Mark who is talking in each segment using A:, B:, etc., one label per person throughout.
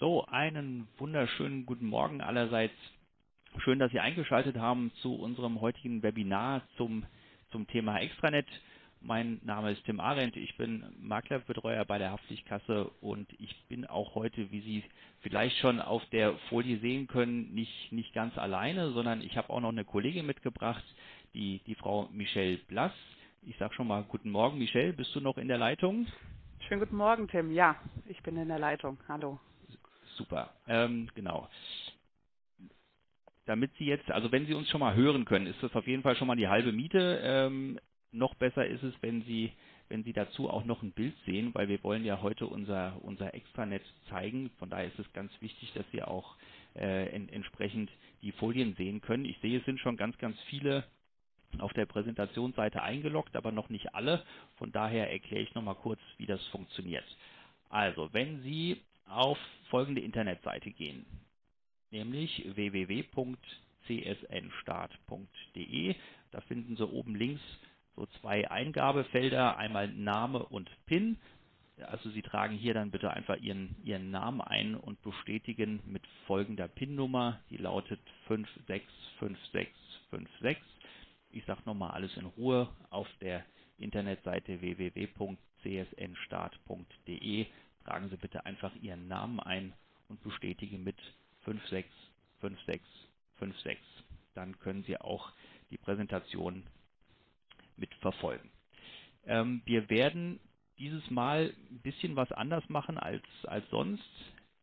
A: So, einen wunderschönen guten Morgen allerseits. Schön, dass Sie eingeschaltet haben zu unserem heutigen Webinar zum, zum Thema Extranet. Mein Name ist Tim Arendt, ich bin Maklerbetreuer bei der Haftpflichtkasse und ich bin auch heute, wie Sie vielleicht schon auf der Folie sehen können, nicht, nicht ganz alleine, sondern ich habe auch noch eine Kollegin mitgebracht, die, die Frau Michelle Blass. Ich sage schon mal guten Morgen, Michelle, bist du noch in der Leitung?
B: Schönen guten Morgen, Tim. Ja, ich bin in der Leitung. Hallo.
A: Super, ähm, genau. Damit Sie jetzt, also wenn Sie uns schon mal hören können, ist das auf jeden Fall schon mal die halbe Miete. Ähm, noch besser ist es, wenn Sie, wenn Sie dazu auch noch ein Bild sehen, weil wir wollen ja heute unser, unser Extranet zeigen. Von daher ist es ganz wichtig, dass Sie auch äh, en entsprechend die Folien sehen können. Ich sehe, es sind schon ganz, ganz viele auf der Präsentationsseite eingeloggt, aber noch nicht alle. Von daher erkläre ich noch mal kurz, wie das funktioniert. Also, wenn Sie auf folgende Internetseite gehen, nämlich www.csnstart.de. Da finden Sie oben links so zwei Eingabefelder, einmal Name und PIN. Also Sie tragen hier dann bitte einfach Ihren, Ihren Namen ein und bestätigen mit folgender PIN-Nummer, die lautet 565656. Ich sage nochmal alles in Ruhe auf der Internetseite www.csnstart.de tragen Sie bitte einfach Ihren Namen ein und bestätigen mit 565656. Dann können Sie auch die Präsentation mitverfolgen. Ähm, wir werden dieses Mal ein bisschen was anders machen als, als sonst.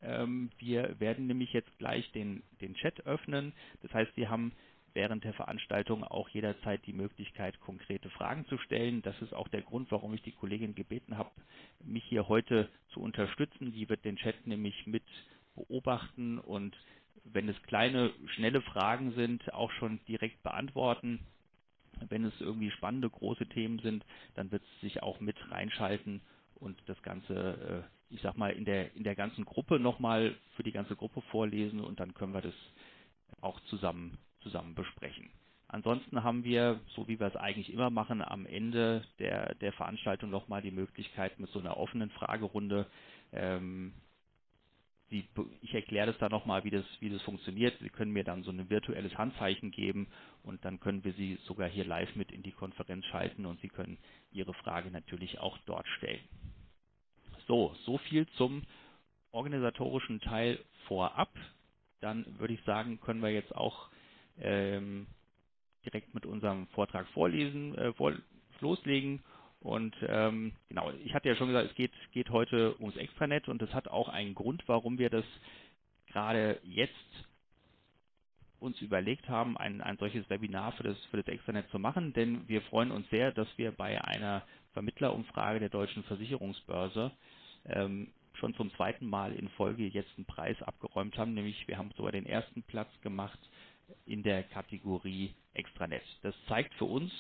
A: Ähm, wir werden nämlich jetzt gleich den, den Chat öffnen. Das heißt, Sie haben während der Veranstaltung auch jederzeit die Möglichkeit, konkrete Fragen zu stellen. Das ist auch der Grund, warum ich die Kollegin gebeten habe, mich hier heute zu unterstützen. Die wird den Chat nämlich mit beobachten und wenn es kleine, schnelle Fragen sind, auch schon direkt beantworten. Wenn es irgendwie spannende, große Themen sind, dann wird es sich auch mit reinschalten und das Ganze, äh, ich sag mal, in der, in der ganzen Gruppe nochmal für die ganze Gruppe vorlesen und dann können wir das auch zusammen zusammen besprechen. Ansonsten haben wir, so wie wir es eigentlich immer machen, am Ende der, der Veranstaltung nochmal die Möglichkeit mit so einer offenen Fragerunde. Ähm, ich erkläre das dann nochmal, wie das, wie das funktioniert. Sie können mir dann so ein virtuelles Handzeichen geben und dann können wir Sie sogar hier live mit in die Konferenz schalten und Sie können Ihre Frage natürlich auch dort stellen. So, so viel zum organisatorischen Teil vorab. Dann würde ich sagen, können wir jetzt auch ähm, direkt mit unserem Vortrag vorlesen, äh, vor, loslegen. Und ähm, genau, ich hatte ja schon gesagt, es geht, geht heute ums Extranet. Und das hat auch einen Grund, warum wir das gerade jetzt uns überlegt haben, ein, ein solches Webinar für das, für das Extranet zu machen, denn wir freuen uns sehr, dass wir bei einer Vermittlerumfrage der Deutschen Versicherungsbörse ähm, schon zum zweiten Mal in Folge jetzt einen Preis abgeräumt haben, nämlich wir haben sogar den ersten Platz gemacht in der Kategorie Extranet. Das zeigt für uns,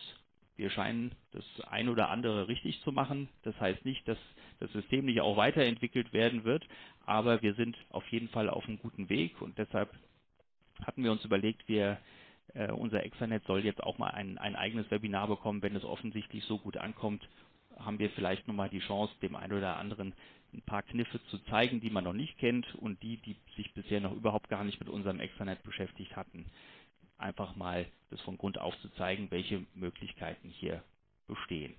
A: wir scheinen das ein oder andere richtig zu machen. Das heißt nicht, dass das System nicht auch weiterentwickelt werden wird, aber wir sind auf jeden Fall auf einem guten Weg und deshalb hatten wir uns überlegt, wir, äh, unser Extranet soll jetzt auch mal ein, ein eigenes Webinar bekommen. Wenn es offensichtlich so gut ankommt, haben wir vielleicht nochmal die Chance, dem einen oder anderen ein paar Kniffe zu zeigen, die man noch nicht kennt und die, die sich bisher noch überhaupt gar nicht mit unserem Extranet beschäftigt hatten, einfach mal das von Grund auf zu zeigen, welche Möglichkeiten hier bestehen.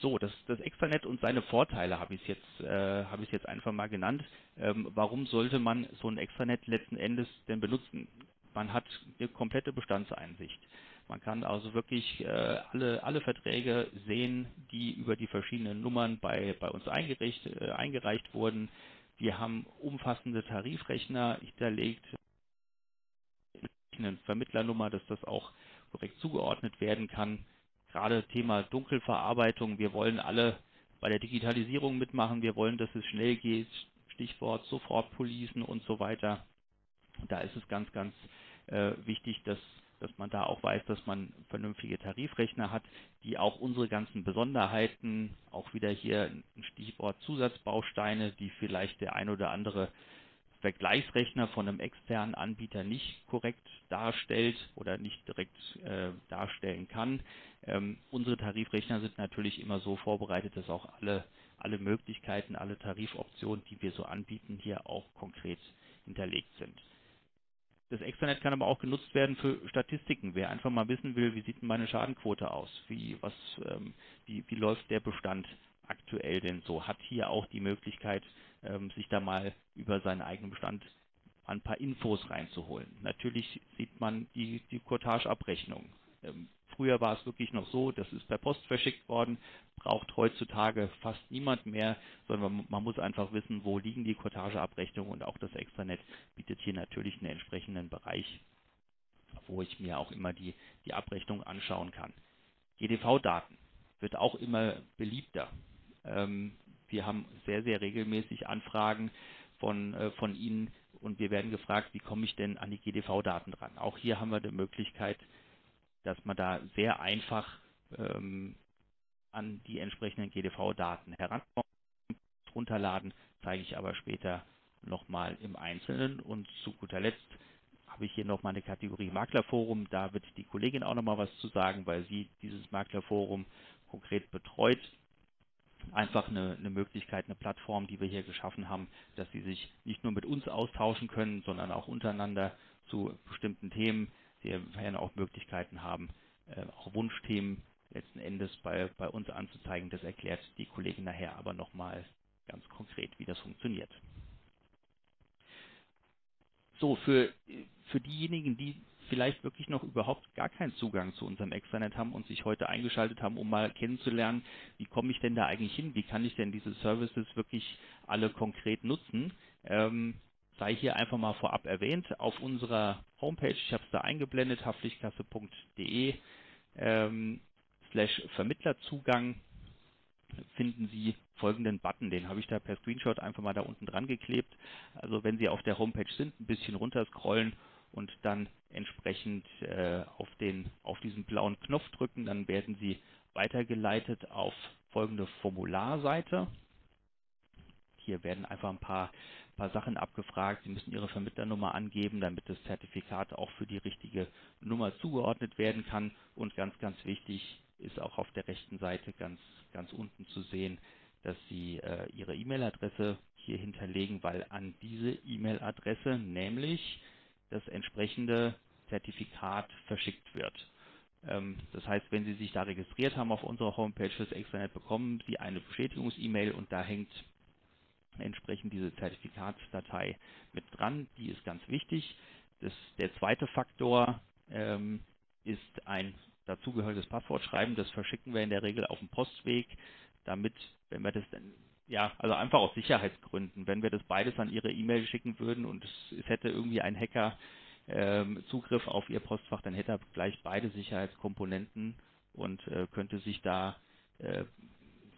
A: So, das, das Extranet und seine Vorteile habe ich jetzt, äh, habe ich jetzt einfach mal genannt. Ähm, warum sollte man so ein Extranet letzten Endes denn benutzen? Man hat eine komplette Bestandseinsicht. Man kann also wirklich äh, alle, alle Verträge sehen, die über die verschiedenen Nummern bei, bei uns eingereicht, äh, eingereicht wurden. Wir haben umfassende Tarifrechner hinterlegt, eine Vermittlernummer, dass das auch korrekt zugeordnet werden kann. Gerade Thema Dunkelverarbeitung. Wir wollen alle bei der Digitalisierung mitmachen. Wir wollen, dass es schnell geht. Stichwort Sofortpolicen und so weiter. Da ist es ganz, ganz äh, wichtig, dass dass man da auch weiß, dass man vernünftige Tarifrechner hat, die auch unsere ganzen Besonderheiten, auch wieder hier ein Stichwort Zusatzbausteine, die vielleicht der ein oder andere Vergleichsrechner von einem externen Anbieter nicht korrekt darstellt oder nicht direkt äh, darstellen kann. Ähm, unsere Tarifrechner sind natürlich immer so vorbereitet, dass auch alle alle Möglichkeiten, alle Tarifoptionen, die wir so anbieten, hier auch konkret hinterlegt sind. Das Extranet kann aber auch genutzt werden für Statistiken. Wer einfach mal wissen will, wie sieht denn meine Schadenquote aus? Wie, was, ähm, wie, wie läuft der Bestand aktuell denn so? Hat hier auch die Möglichkeit, ähm, sich da mal über seinen eigenen Bestand ein paar Infos reinzuholen. Natürlich sieht man die, die Cottage-Abrechnung. Ähm, früher war es wirklich noch so, das ist per Post verschickt worden, braucht heutzutage fast niemand mehr, sondern man, muss einfach wissen, wo liegen die Cottage-Abrechnungen und auch das Extranet bietet hier natürlich einen entsprechenden Bereich, wo ich mir auch immer die, die Abrechnung anschauen kann. GDV-Daten wird auch immer beliebter. Ähm, wir haben sehr, sehr regelmäßig Anfragen von, äh, von Ihnen und wir werden gefragt, wie komme ich denn an die GDV-Daten dran. Auch hier haben wir die Möglichkeit, dass man da sehr einfach ähm, an die entsprechenden GDV-Daten herankommt. Runterladen zeige ich aber später nochmal im Einzelnen. Und zu guter Letzt habe ich hier nochmal eine Kategorie Maklerforum. Da wird die Kollegin auch nochmal was zu sagen, weil sie dieses Maklerforum konkret betreut einfach eine, eine, Möglichkeit, eine Plattform, die wir hier geschaffen haben, dass sie sich nicht nur mit uns austauschen können, sondern auch untereinander zu bestimmten Themen. Sie werden auch Möglichkeiten haben, äh, auch Wunschthemen letzten Endes bei, bei uns anzuzeigen. Das erklärt die Kollegin nachher aber nochmal ganz konkret, wie das funktioniert. So, für, für diejenigen, die vielleicht wirklich noch überhaupt gar keinen Zugang zu unserem Extranet haben und sich heute eingeschaltet haben, um mal kennenzulernen, wie komme ich denn da eigentlich hin, wie kann ich denn diese Services wirklich alle konkret nutzen, ähm, sei hier einfach mal vorab erwähnt, auf unserer Homepage, ich habe es da eingeblendet, haftpflichtkasse.de, ähm, slash Vermittlerzugang, finden Sie folgenden Button. Den habe ich da per Screenshot einfach mal da unten dran geklebt. Also wenn Sie auf der Homepage sind, ein bisschen runterscrollen und dann entsprechend äh, auf, den, auf diesen blauen Knopf drücken, dann werden Sie weitergeleitet auf folgende Formularseite. Hier werden einfach ein paar, paar Sachen abgefragt. Sie müssen Ihre Vermittlernummer angeben, damit das Zertifikat auch für die richtige Nummer zugeordnet werden kann. Und ganz, ganz wichtig ist auch auf der rechten Seite ganz, ganz unten zu sehen, dass Sie äh, Ihre E-Mail-Adresse hier hinterlegen, weil an diese E-Mail-Adresse, nämlich das entsprechende Zertifikat verschickt wird. Ähm, das heißt, wenn Sie sich da registriert haben auf unserer Homepage fürs Extranet, bekommen Sie eine Bestätigungs-E-Mail und da hängt entsprechend diese Zertifikatsdatei mit dran. Die ist ganz wichtig. Das, der zweite Faktor ähm, ist ein dazugehöriges Passwort schreiben. Das verschicken wir in der Regel auf dem Postweg, damit, wenn wir das dann ja, also einfach aus Sicherheitsgründen. Wenn wir das beides an Ihre E-Mail schicken würden und es, es hätte irgendwie ein Hacker ähm, Zugriff auf Ihr Postfach, dann hätte er gleich beide Sicherheitskomponenten und äh, könnte sich da, äh,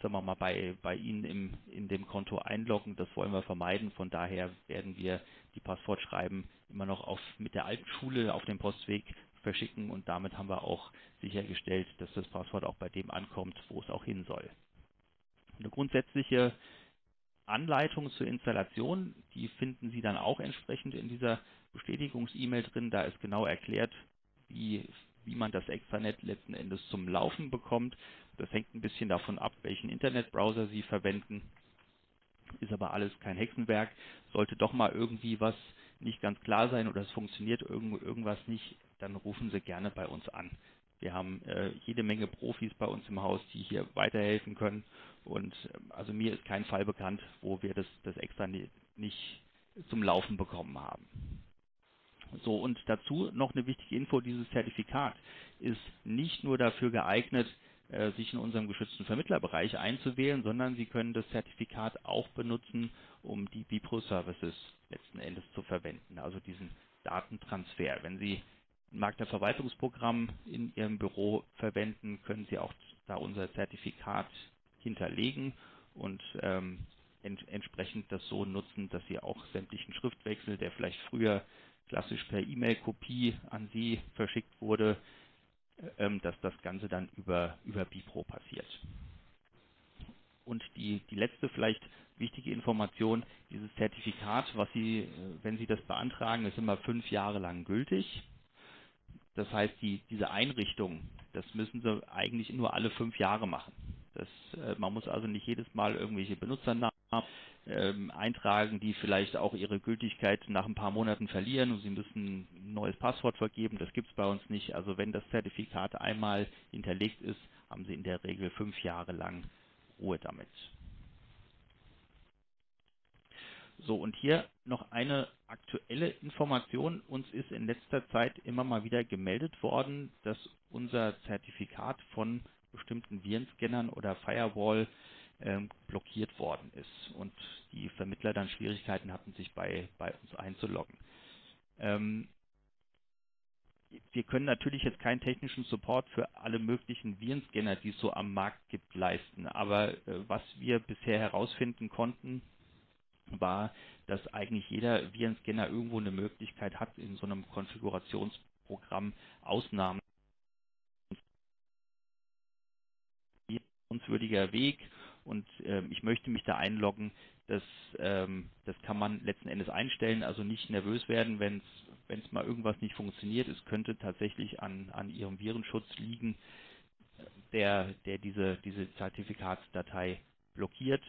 A: sagen wir mal, bei, bei Ihnen im, in dem Konto einloggen. Das wollen wir vermeiden. Von daher werden wir die Passwortschreiben immer noch auf, mit der alten Schule auf dem Postweg verschicken und damit haben wir auch sichergestellt, dass das Passwort auch bei dem ankommt, wo es auch hin soll. Eine grundsätzliche Anleitung zur Installation, die finden Sie dann auch entsprechend in dieser Bestätigungs-E-Mail drin. Da ist genau erklärt, wie, wie man das Extranet letzten Endes zum Laufen bekommt. Das hängt ein bisschen davon ab, welchen Internetbrowser Sie verwenden. Ist aber alles kein Hexenwerk. Sollte doch mal irgendwie was nicht ganz klar sein oder es funktioniert irgend, irgendwas nicht, dann rufen Sie gerne bei uns an. Wir haben äh, jede Menge Profis bei uns im Haus, die hier weiterhelfen können. Und ähm, also mir ist kein Fall bekannt, wo wir das, das extra nicht zum Laufen bekommen haben. So, und dazu noch eine wichtige Info, dieses Zertifikat ist nicht nur dafür geeignet, äh, sich in unserem geschützten Vermittlerbereich einzuwählen, sondern Sie können das Zertifikat auch benutzen, um die Bipro-Services letzten Endes zu verwenden, also diesen Datentransfer. Wenn Sie Maklerverwaltungsprogramm in Ihrem Büro verwenden, können Sie auch da unser Zertifikat hinterlegen und ähm, ent entsprechend das so nutzen, dass Sie auch sämtlichen Schriftwechsel, der vielleicht früher klassisch per E-Mail-Kopie an Sie verschickt wurde, ähm, dass das Ganze dann über, über Bipro passiert. Und die, die letzte vielleicht wichtige Information, dieses Zertifikat, was Sie, äh, wenn Sie das beantragen, ist immer fünf Jahre lang gültig. Das heißt, die, diese Einrichtung, das müssen Sie eigentlich nur alle fünf Jahre machen. Das, äh, man muss also nicht jedes Mal irgendwelche Benutzernamen ähm, eintragen, die vielleicht auch ihre Gültigkeit nach ein paar Monaten verlieren und Sie müssen ein neues Passwort vergeben. Das gibt es bei uns nicht. Also wenn das Zertifikat einmal hinterlegt ist, haben Sie in der Regel fünf Jahre lang Ruhe damit. So, und hier noch eine aktuelle Information. Uns ist in letzter Zeit immer mal wieder gemeldet worden, dass unser Zertifikat von bestimmten Virenscannern oder Firewall ähm, blockiert worden ist und die Vermittler dann Schwierigkeiten hatten, sich bei, bei uns einzuloggen. Ähm, wir können natürlich jetzt keinen technischen Support für alle möglichen Virenscanner, die es so am Markt gibt, leisten. Aber äh, was wir bisher herausfinden konnten, war, dass eigentlich jeder Virenscanner irgendwo eine Möglichkeit hat, in so einem Konfigurationsprogramm Ausnahmen würdiger Weg und äh, ich möchte mich da einloggen. Das, ähm, das kann man letzten Endes einstellen, also nicht nervös werden, wenn es mal irgendwas nicht funktioniert. Es könnte tatsächlich an, an Ihrem Virenschutz liegen, der, der diese, diese Zertifikatsdatei blockiert.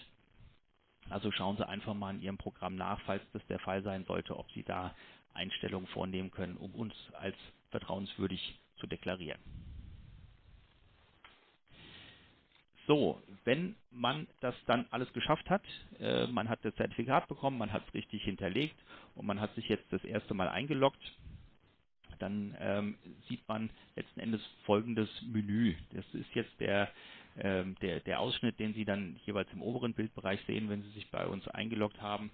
A: Also schauen Sie einfach mal in Ihrem Programm nach, falls das der Fall sein sollte, ob Sie da Einstellungen vornehmen können, um uns als vertrauenswürdig zu deklarieren. So, wenn man das dann alles geschafft hat, äh, man hat das Zertifikat bekommen, man hat es richtig hinterlegt und man hat sich jetzt das erste Mal eingeloggt, dann ähm, sieht man letzten Endes folgendes Menü. Das ist jetzt der, ähm, der, der Ausschnitt, den Sie dann jeweils im oberen Bildbereich sehen, wenn Sie sich bei uns eingeloggt haben.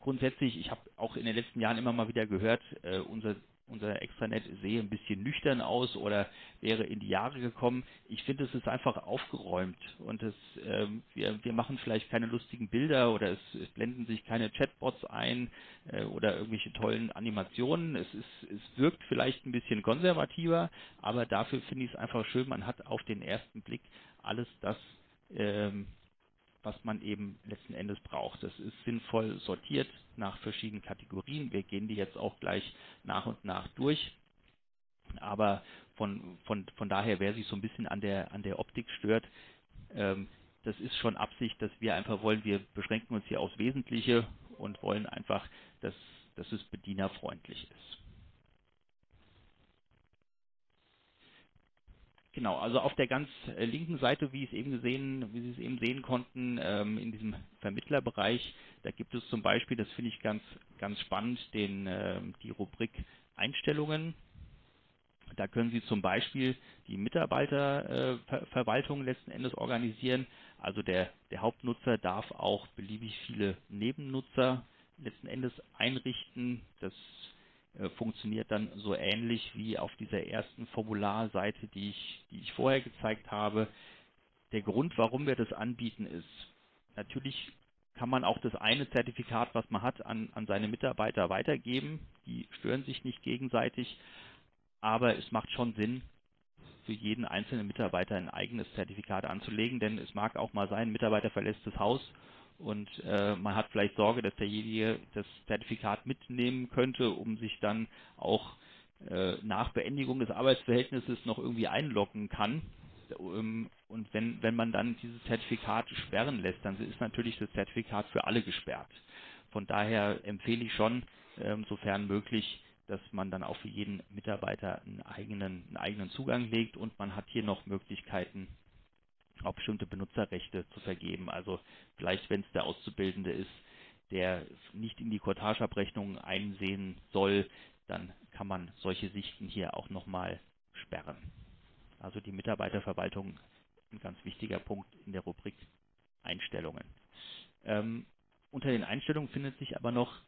A: Grundsätzlich, ich habe auch in den letzten Jahren immer mal wieder gehört, äh, unser unser Extranet sehe ein bisschen nüchtern aus oder wäre in die Jahre gekommen. Ich finde, es ist einfach aufgeräumt und es, ähm, wir, wir machen vielleicht keine lustigen Bilder oder es, es blenden sich keine Chatbots ein äh, oder irgendwelche tollen Animationen. Es, ist, es wirkt vielleicht ein bisschen konservativer, aber dafür finde ich es einfach schön, man hat auf den ersten Blick alles das, ähm, was man eben letzten Endes braucht. Das ist sinnvoll sortiert nach verschiedenen Kategorien. Wir gehen die jetzt auch gleich nach und nach durch. Aber von, von, von daher, wer sich so ein bisschen an der, an der Optik stört, ähm, das ist schon Absicht, dass wir einfach wollen, wir beschränken uns hier aufs Wesentliche und wollen einfach, dass, dass es bedienerfreundlich ist. Genau, also auf der ganz äh, linken Seite, wie, es eben gesehen, wie Sie es eben sehen konnten, ähm, in diesem Vermittlerbereich, da gibt es zum Beispiel, das finde ich ganz, ganz spannend, den, äh, die Rubrik Einstellungen. Da können Sie zum Beispiel die Mitarbeiterverwaltung äh, letzten Endes organisieren. Also der, der Hauptnutzer darf auch beliebig viele Nebennutzer letzten Endes einrichten. Das funktioniert dann so ähnlich wie auf dieser ersten Formularseite, die ich, die ich vorher gezeigt habe. Der Grund, warum wir das anbieten, ist, natürlich kann man auch das eine Zertifikat, was man hat, an, an seine Mitarbeiter weitergeben. Die stören sich nicht gegenseitig, aber es macht schon Sinn, für jeden einzelnen Mitarbeiter ein eigenes Zertifikat anzulegen, denn es mag auch mal sein, ein Mitarbeiter verlässt das Haus und äh, man hat vielleicht Sorge, dass derjenige das Zertifikat mitnehmen könnte, um sich dann auch äh, nach Beendigung des Arbeitsverhältnisses noch irgendwie einloggen kann. Ähm, und wenn, wenn man dann dieses Zertifikat sperren lässt, dann ist natürlich das Zertifikat für alle gesperrt. Von daher empfehle ich schon, ähm, sofern möglich, dass man dann auch für jeden Mitarbeiter einen eigenen, einen eigenen Zugang legt und man hat hier noch Möglichkeiten, auch bestimmte Benutzerrechte zu vergeben. Also vielleicht, wenn es der Auszubildende ist, der nicht in die Cottage-Abrechnung einsehen soll, dann kann man solche Sichten hier auch nochmal sperren. Also die Mitarbeiterverwaltung ein ganz wichtiger Punkt in der Rubrik Einstellungen. Ähm, unter den Einstellungen findet sich aber noch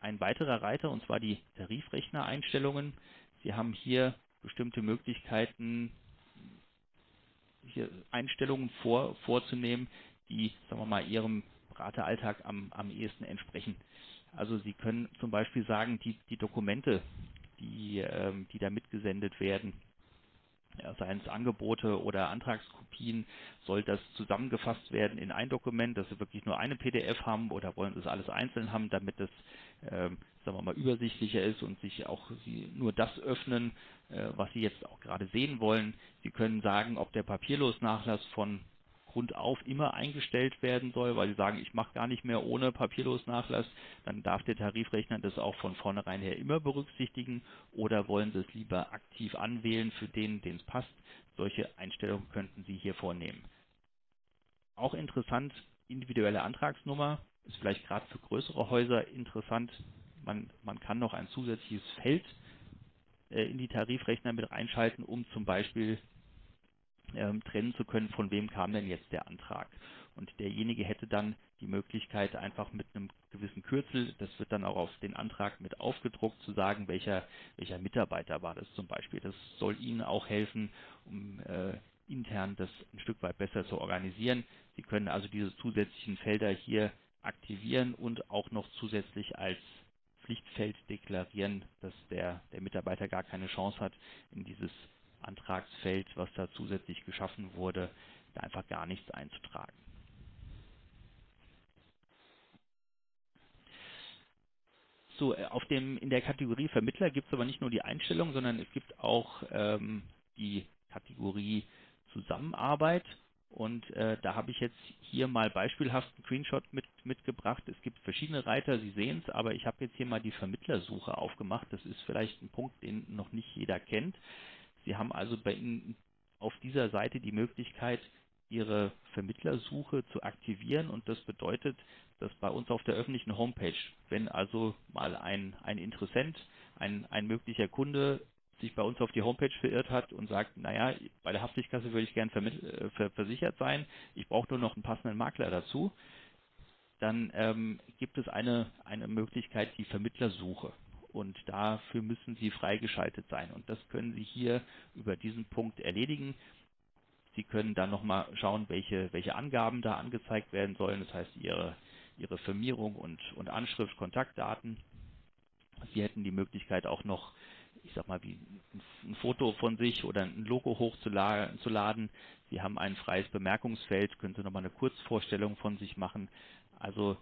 A: ein weiterer Reiter, und zwar die Tarifrechner-Einstellungen. Sie haben hier bestimmte Möglichkeiten, hier Einstellungen vor, vorzunehmen, die, sagen wir mal, Ihrem Berateralltag am, am ehesten entsprechen. Also Sie können zum Beispiel sagen, die, die Dokumente, die, ähm, die da mitgesendet werden, ja, seien es Angebote oder Antragskopien, soll das zusammengefasst werden in ein Dokument, dass Sie wirklich nur eine PDF haben oder wollen Sie es alles einzeln haben, damit es, ähm, sagen wir mal, übersichtlicher ist und sich auch Sie nur das öffnen, äh, was Sie jetzt auch gerade sehen wollen. Sie können sagen, ob der Papierlosnachlass von Grund auf immer eingestellt werden soll, weil sie sagen, ich mache gar nicht mehr ohne Papierlosnachlass, dann darf der Tarifrechner das auch von vornherein her immer berücksichtigen oder wollen Sie es lieber aktiv anwählen für den, den es passt. Solche Einstellungen könnten Sie hier vornehmen. Auch interessant, individuelle Antragsnummer ist vielleicht gerade für größere Häuser interessant. Man, man kann noch ein zusätzliches Feld äh, in die Tarifrechner mit reinschalten, um zum Beispiel ähm, trennen zu können, von wem kam denn jetzt der Antrag. Und derjenige hätte dann die Möglichkeit, einfach mit einem gewissen Kürzel, das wird dann auch auf den Antrag mit aufgedruckt, zu sagen, welcher, welcher Mitarbeiter war das zum Beispiel. Das soll Ihnen auch helfen, um äh, intern das ein Stück weit besser zu organisieren. Sie können also diese zusätzlichen Felder hier aktivieren und auch noch zusätzlich als Pflichtfeld deklarieren, dass der, der Mitarbeiter gar keine Chance hat, in dieses Antragsfeld, was da zusätzlich geschaffen wurde, da einfach gar nichts einzutragen. So, äh, auf dem, in der Kategorie Vermittler gibt es aber nicht nur die Einstellung, sondern es gibt auch ähm, die Kategorie Zusammenarbeit. Und äh, da habe ich jetzt hier mal beispielhaft einen Screenshot mit, mitgebracht. Es gibt verschiedene Reiter, Sie sehen es, aber ich habe jetzt hier mal die Vermittlersuche aufgemacht. Das ist vielleicht ein Punkt, den noch nicht jeder kennt. Sie haben also bei Ihnen auf dieser Seite die Möglichkeit, Ihre Vermittlersuche zu aktivieren. Und das bedeutet, dass bei uns auf der öffentlichen Homepage, wenn also mal ein, ein Interessent, ein, ein möglicher Kunde sich bei uns auf die Homepage verirrt hat und sagt, naja, bei der Haftigkasse würde ich gern äh, versichert sein, ich brauche nur noch einen passenden Makler dazu, dann ähm, gibt es eine, eine Möglichkeit, die Vermittlersuche und dafür müssen Sie freigeschaltet sein. Und das können Sie hier über diesen Punkt erledigen. Sie können dann nochmal schauen, welche, welche Angaben da angezeigt werden sollen, das heißt Ihre, Ihre Firmierung und, und Anschrift, Kontaktdaten. Sie hätten die Möglichkeit auch noch, ich sag mal, wie ein Foto von sich oder ein Logo hochzuladen. Sie haben ein freies Bemerkungsfeld, können Sie nochmal eine Kurzvorstellung von sich machen. Also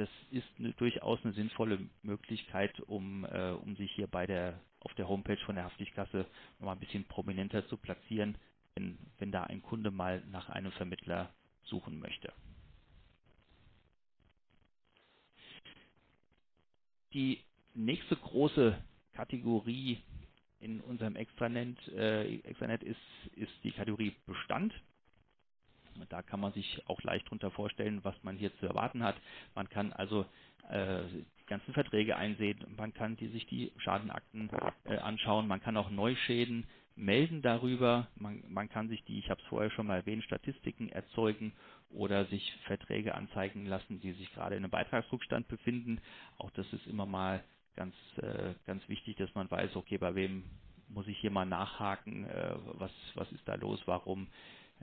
A: das ist eine, durchaus eine sinnvolle Möglichkeit, um, äh, um sich hier bei der, auf der Homepage von der Haftigkasse nochmal ein bisschen prominenter zu platzieren, wenn, wenn da ein Kunde mal nach einem Vermittler suchen möchte. Die nächste große Kategorie in unserem Extranet, äh, Extranet ist, ist die Kategorie Bestand. Da kann man sich auch leicht darunter vorstellen, was man hier zu erwarten hat. Man kann also äh, die ganzen Verträge einsehen, man kann die, sich die Schadenakten äh, anschauen, man kann auch Neuschäden melden darüber, man, man kann sich die, ich habe es vorher schon mal erwähnt, Statistiken erzeugen oder sich Verträge anzeigen lassen, die sich gerade in einem Beitragsrückstand befinden. Auch das ist immer mal ganz, äh, ganz wichtig, dass man weiß, okay, bei wem muss ich hier mal nachhaken, äh, was, was ist da los, warum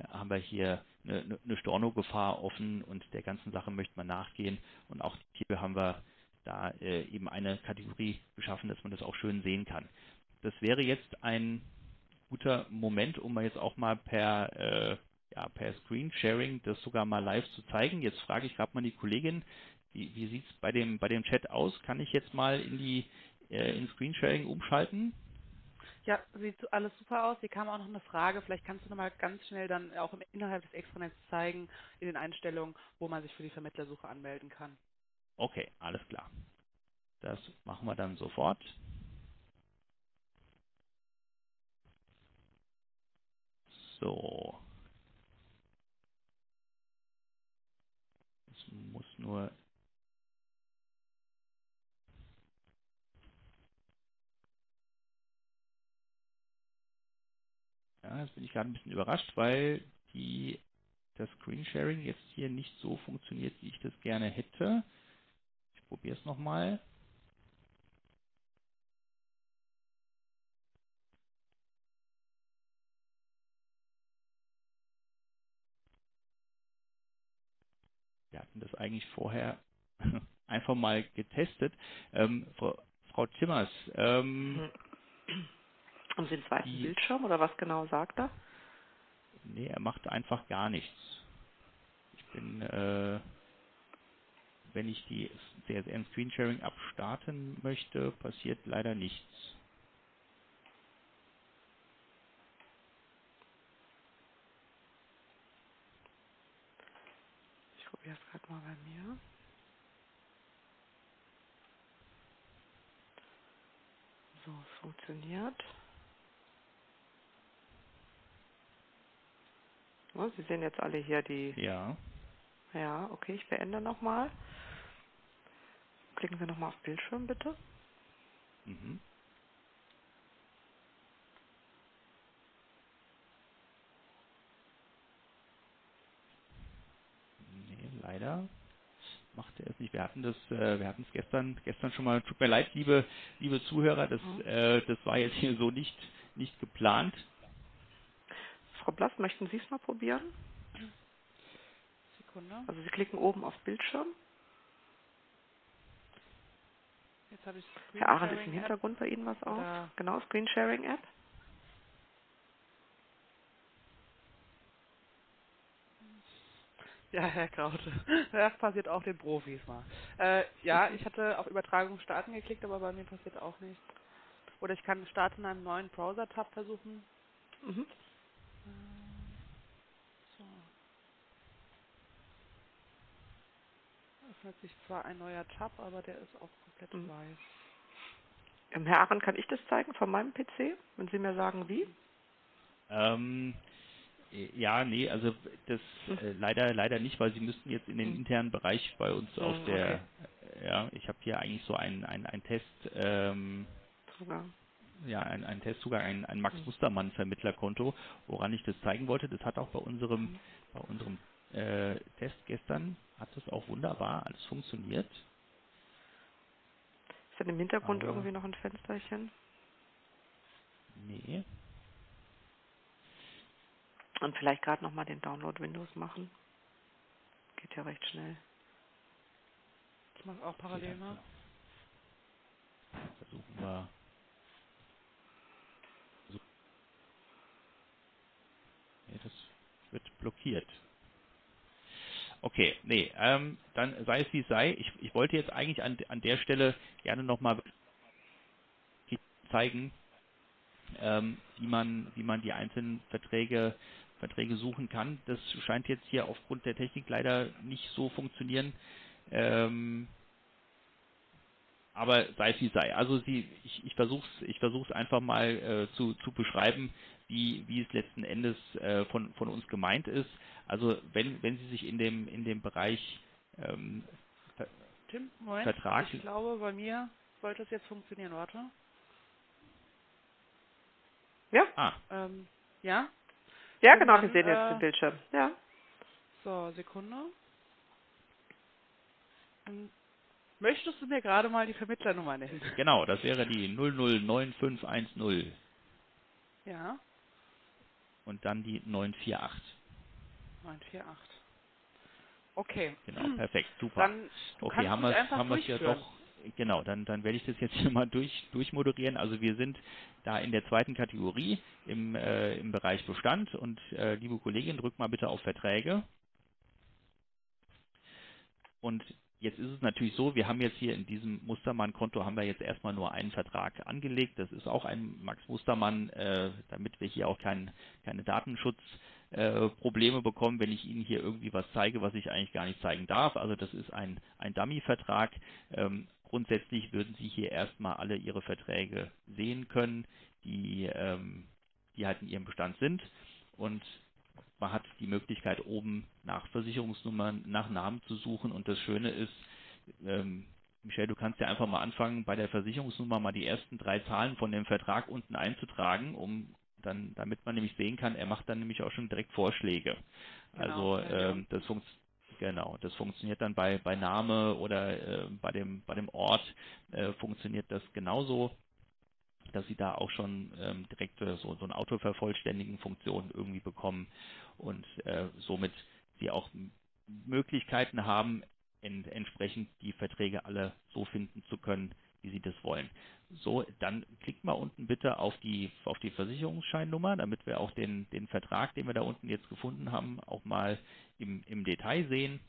A: haben wir hier eine, eine Stornogefahr offen und der ganzen Sache möchte man nachgehen. Und auch hier haben wir da äh, eben eine Kategorie geschaffen, dass man das auch schön sehen kann. Das wäre jetzt ein guter Moment, um jetzt auch mal per, äh, ja, per Screen-Sharing das sogar mal live zu zeigen. Jetzt frage ich gerade mal die Kollegin, wie, wie sieht es bei dem, bei dem Chat aus? Kann ich jetzt mal in die äh, in Screensharing umschalten?
B: Ja, sieht alles super aus. Hier kam auch noch eine Frage. Vielleicht kannst du noch mal ganz schnell dann auch im, innerhalb des Extranets zeigen, in den Einstellungen, wo man sich für die Vermittlersuche anmelden kann.
A: Okay, alles klar. Das machen wir dann sofort. So. Es muss nur Ja, jetzt bin ich gerade ein bisschen überrascht, weil die, das Screensharing jetzt hier nicht so funktioniert, wie ich das gerne hätte. Ich probiere es nochmal. Wir hatten das eigentlich vorher einfach mal getestet. Ähm, Frau, Frau Timmers, ähm,
C: Haben Sie einen zweiten
A: die,
C: Bildschirm oder was genau sagt er?
A: nee, er macht einfach gar nichts. Ich bin, äh, wenn ich die CSN Screensharing abstarten möchte, passiert leider nichts.
C: Ich probiere es gerade mal bei mir. So, es funktioniert. Sie sehen jetzt alle hier die.
A: Ja,
C: Ja, okay, ich beende nochmal. Klicken Sie nochmal auf Bildschirm bitte.
A: mhm. Nee, leider macht er es nicht. Wir hatten das, äh, wir hatten es gestern, gestern schon mal. Tut mir leid, liebe, liebe Zuhörer, das,
C: Mhm.
A: äh, das war jetzt hier so nicht, nicht geplant.
C: Frau Blass, möchten Sie es mal probieren?
B: Sekunde.
C: Also Sie klicken oben auf Bildschirm.
B: Jetzt habe ich
C: Herr Arendt, ist im
B: Screensharing-App
C: Hintergrund bei Ihnen was auf?
B: oder
C: Genau, Screensharing App.
B: Ja, Herr Kraute. Das passiert auch den Profis mal. Äh, ja, ich hatte auf Übertragung starten geklickt, aber bei mir passiert auch nichts. Oder ich kann starten in einem neuen Browser-Tab versuchen.
C: Mhm.
B: Öffnet sich zwar ein neuer Tab, aber der ist auch komplett
C: Mhm.
B: weiß.
C: Ähm, Herr Arendt, kann ich das zeigen von meinem PC? Wenn Sie mir sagen, wie?
A: Ähm, äh, ja, nee, also das
C: Hm.
A: äh, leider leider nicht, weil Sie müssten jetzt in den
C: Hm.
A: internen Bereich bei uns auf
C: Hm,
A: der,
C: okay.
A: ja, ich habe hier eigentlich so einen ein, ein Test, ähm,
C: Zugang.
A: ja, ein, ein Testzugang, ein, ein Max
C: Hm.
A: Mustermann Vermittlerkonto, woran ich das zeigen wollte. Das hat auch bei unserem
C: Mhm.
A: bei unserem äh, Test gestern hat das auch wunderbar alles funktioniert,
C: Ist denn im Hintergrund
A: aber
C: irgendwie noch ein Fensterchen?
A: nee,
C: Und vielleicht gerade nochmal den Download Windows machen. Geht ja recht schnell.
B: Ich mache auch parallel
A: dann
B: mal.
A: versuchen wir, so, nee, das wird blockiert. Okay, nee, ähm, dann sei es wie es sei. Ich, ich wollte jetzt eigentlich an, an der Stelle gerne nochmal zeigen, ähm, wie man, wie man die einzelnen Verträge, Verträge suchen kann. Das scheint jetzt hier aufgrund der Technik leider nicht so funktionieren. Ähm, aber sei es wie sei. Also Sie, ich, ich versuche es ich versuch's einfach mal äh, zu, zu beschreiben, wie, wie es letzten Endes äh, von, von uns gemeint ist. Also wenn, wenn Sie sich in dem, in dem Bereich ähm, Ver
B: Tim, Moment.
A: Vertrag,
B: Ich glaube, bei mir sollte es jetzt funktionieren. Warte.
C: Ja?
A: ah,
B: Ähm, ja?
C: Ja,
B: Und
C: genau, wir
B: dann,
C: sehen jetzt den
B: äh,
C: Bildschirm. Ja.
B: So, Sekunde. Dann möchtest du mir gerade mal die Vermittlernummer nennen?
A: genau, das wäre die 009510
B: Ja,
A: und dann die 948.
B: 948. Okay.
A: Genau, perfekt, super.
B: Dann, du
A: Okay,
B: kannst
A: haben wir es
B: einfach
A: haben wir's ja doch. Genau, dann, dann werde ich das jetzt hier mal durch, durchmoderieren. Also wir sind da in der zweiten Kategorie im, äh, im Bereich Bestand und äh, liebe Kollegin, drück mal bitte auf Verträge. Und jetzt ist es natürlich so, wir haben jetzt hier in diesem Mustermann-Konto haben wir jetzt erstmal nur einen Vertrag angelegt. Das ist auch ein Max Mustermann, äh, damit wir hier auch kein, keine Datenschutzprobleme äh, Probleme bekommen, wenn ich Ihnen hier irgendwie was zeige, was ich eigentlich gar nicht zeigen darf. Also das ist ein, ein Dummy-Vertrag. Ähm, grundsätzlich würden Sie hier erstmal alle Ihre Verträge sehen können, die, ähm, die halt in Ihrem Bestand sind. Und man hat die Möglichkeit, oben nach Versicherungsnummern, nach Namen zu suchen. Und das Schöne ist, ähm, Michelle, du kannst ja einfach mal anfangen, bei der Versicherungsnummer mal die ersten drei Zahlen von dem Vertrag unten einzutragen, um dann, damit man nämlich sehen kann, er macht dann nämlich auch schon direkt Vorschläge.
B: Genau,
A: Also
B: ja,
A: ähm, das funktioniert. Genau, das funktioniert dann bei, bei Name oder äh, bei dem bei dem Ort äh, funktioniert das genauso dass sie da auch schon ähm, direkt äh, so, so eine autovervollständigen Funktion irgendwie bekommen und äh, somit sie auch Möglichkeiten haben, en entsprechend die Verträge alle so finden zu können, wie Sie das wollen. So, dann klickt mal unten bitte auf die, auf die Versicherungsscheinnummer, damit wir auch den, den Vertrag, den wir da unten jetzt gefunden haben, auch mal im, im Detail sehen.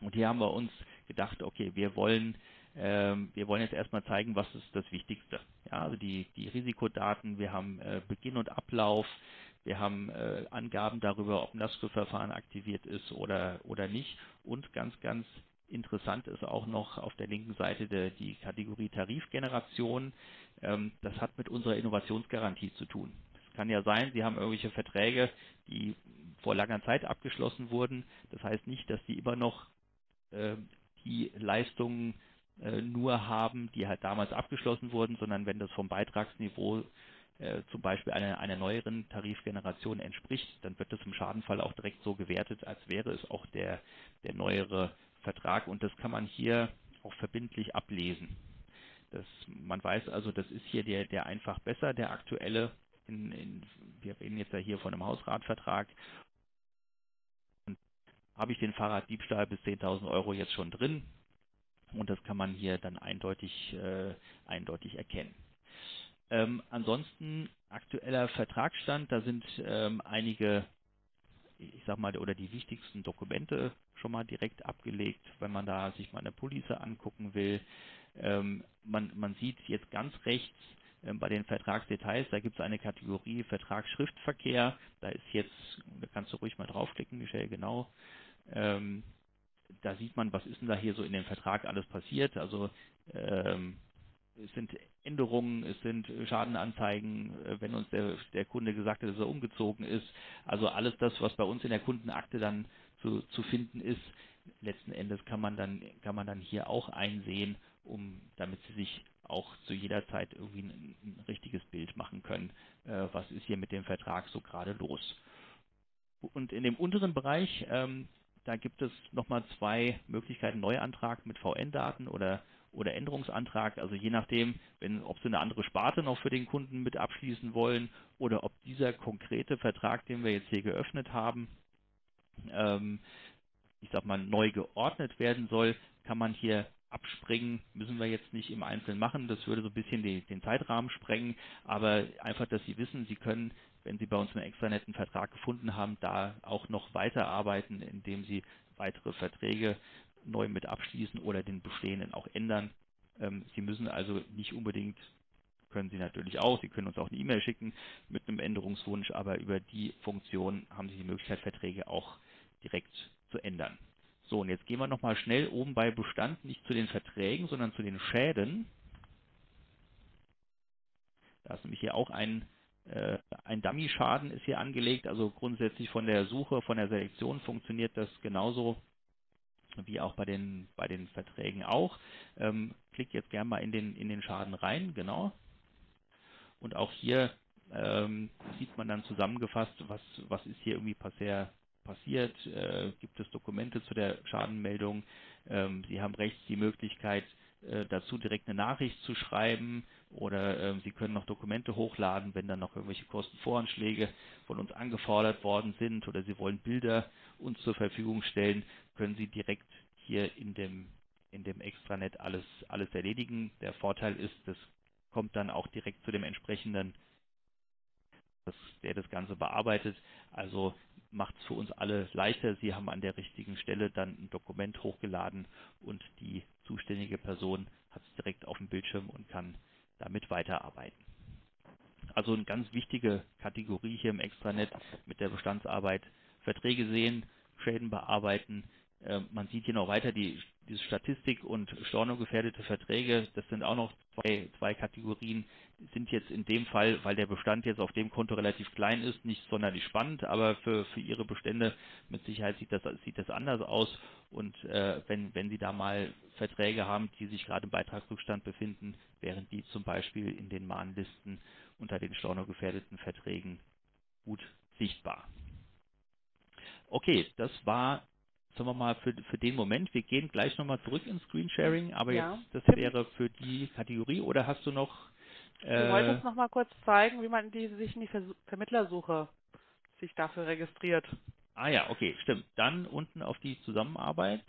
A: Und hier haben wir uns gedacht, okay, wir wollen, ähm, wir wollen jetzt erstmal zeigen, was ist das Wichtigste. Ja, also die, die Risikodaten, wir haben äh, Beginn und Ablauf, wir haben äh, Angaben darüber, ob ein Lastschriftverfahren aktiviert ist oder, oder nicht. Und ganz, ganz interessant ist auch noch auf der linken Seite der, die Kategorie Tarifgeneration. Ähm, das hat mit unserer Innovationsgarantie zu tun. Es kann ja sein, Sie haben irgendwelche Verträge, die vor langer Zeit abgeschlossen wurden. Das heißt nicht, dass die immer noch äh, die Leistungen äh, nur haben, die halt damals abgeschlossen wurden, sondern wenn das vom Beitragsniveau äh, zum Beispiel einer, einer neueren Tarifgeneration entspricht, dann wird das im Schadenfall auch direkt so gewertet, als wäre es auch der, der neuere Vertrag und das kann man hier auch verbindlich ablesen. Das, man weiß also, das ist hier der, der einfach besser, der aktuelle. In, in, wir reden jetzt ja hier von einem Hausratvertrag habe ich den Fahrraddiebstahl bis 10.000 Euro jetzt schon drin und das kann man hier dann eindeutig, äh, eindeutig erkennen. Ähm, ansonsten aktueller Vertragsstand, da sind ähm, einige, ich sag mal, oder die wichtigsten Dokumente schon mal direkt abgelegt, wenn man da sich mal eine Police angucken will. Ähm, man, man sieht jetzt ganz rechts ähm, bei den Vertragsdetails, da gibt es eine Kategorie Vertragsschriftverkehr. Da ist jetzt, da kannst du ruhig mal draufklicken, Michelle, genau. Ähm, da sieht man, was ist denn da hier so in dem Vertrag alles passiert. Also ähm, es sind Änderungen, es sind Schadenanzeigen, äh, wenn uns der, der Kunde gesagt hat, dass er umgezogen ist. Also alles das, was bei uns in der Kundenakte dann zu, zu finden ist, letzten Endes kann man dann kann man dann hier auch einsehen, um damit Sie sich auch zu jeder Zeit irgendwie ein, ein richtiges Bild machen können, äh, was ist hier mit dem Vertrag so gerade los. Und in dem unteren Bereich ähm, da gibt es nochmal zwei Möglichkeiten, Neuantrag mit VN-Daten oder, oder Änderungsantrag. Also je nachdem, wenn, ob Sie eine andere Sparte noch für den Kunden mit abschließen wollen oder ob dieser konkrete Vertrag, den wir jetzt hier geöffnet haben, ähm, ich sag mal, neu geordnet werden soll, kann man hier abspringen, müssen wir jetzt nicht im Einzelnen machen. Das würde so ein bisschen die, den Zeitrahmen sprengen, aber einfach, dass Sie wissen, Sie können wenn Sie bei uns einen extra netten Vertrag gefunden haben, da auch noch weiterarbeiten, indem Sie weitere Verträge neu mit abschließen oder den bestehenden auch ändern. Ähm, Sie müssen also nicht unbedingt, können Sie natürlich auch, Sie können uns auch eine E-Mail schicken mit einem Änderungswunsch, aber über die Funktion haben Sie die Möglichkeit, Verträge auch direkt zu ändern. So, und jetzt gehen wir nochmal schnell oben bei Bestand nicht zu den Verträgen, sondern zu den Schäden. Da ist nämlich hier auch ein äh, ein Dummy-Schaden ist hier angelegt, also grundsätzlich von der Suche, von der Selektion funktioniert das genauso wie auch bei den, bei den Verträgen auch. Ähm, klickt jetzt gerne mal in den, in den Schaden rein, genau. Und auch hier ähm, sieht man dann zusammengefasst, was, was ist hier irgendwie passiert, passiert äh, gibt es Dokumente zu der Schadenmeldung. Ähm, Sie haben rechts die Möglichkeit, dazu direkt eine Nachricht zu schreiben oder äh, Sie können noch Dokumente hochladen, wenn dann noch irgendwelche Kostenvoranschläge von uns angefordert worden sind oder Sie wollen Bilder uns zur Verfügung stellen, können Sie direkt hier in dem in dem Extranet alles alles erledigen. Der Vorteil ist, das kommt dann auch direkt zu dem entsprechenden, das, der das Ganze bearbeitet. Also macht es für uns alle leichter. Sie haben an der richtigen Stelle dann ein Dokument hochgeladen und die zuständige Person hat es direkt auf dem Bildschirm und kann damit weiterarbeiten. Also eine ganz wichtige Kategorie hier im Extranet mit der Bestandsarbeit. Verträge sehen, Schäden bearbeiten. Äh, man sieht hier noch weiter die, diese Statistik und stornogefährdete Verträge. Das sind auch noch zwei, zwei Kategorien, sind jetzt in dem Fall, weil der Bestand jetzt auf dem Konto relativ klein ist, nicht sonderlich spannend, aber für, für Ihre Bestände mit Sicherheit sieht das, sieht das anders aus. Und äh, wenn, wenn Sie da mal Verträge haben, die sich gerade im Beitragsrückstand befinden, wären die zum Beispiel in den Mahnlisten unter den stornogefährdeten Verträgen gut sichtbar. Okay, das war sagen wir mal, für, für den Moment. Wir gehen gleich nochmal zurück ins Screensharing, aber ja. jetzt, das wäre für die Kategorie. Oder hast du noch
B: äh, wolltest noch mal kurz zeigen, wie man die, sich in die Ver Vermittlersuche sich dafür registriert.
A: Ah ja, okay, stimmt. Dann unten auf die Zusammenarbeit.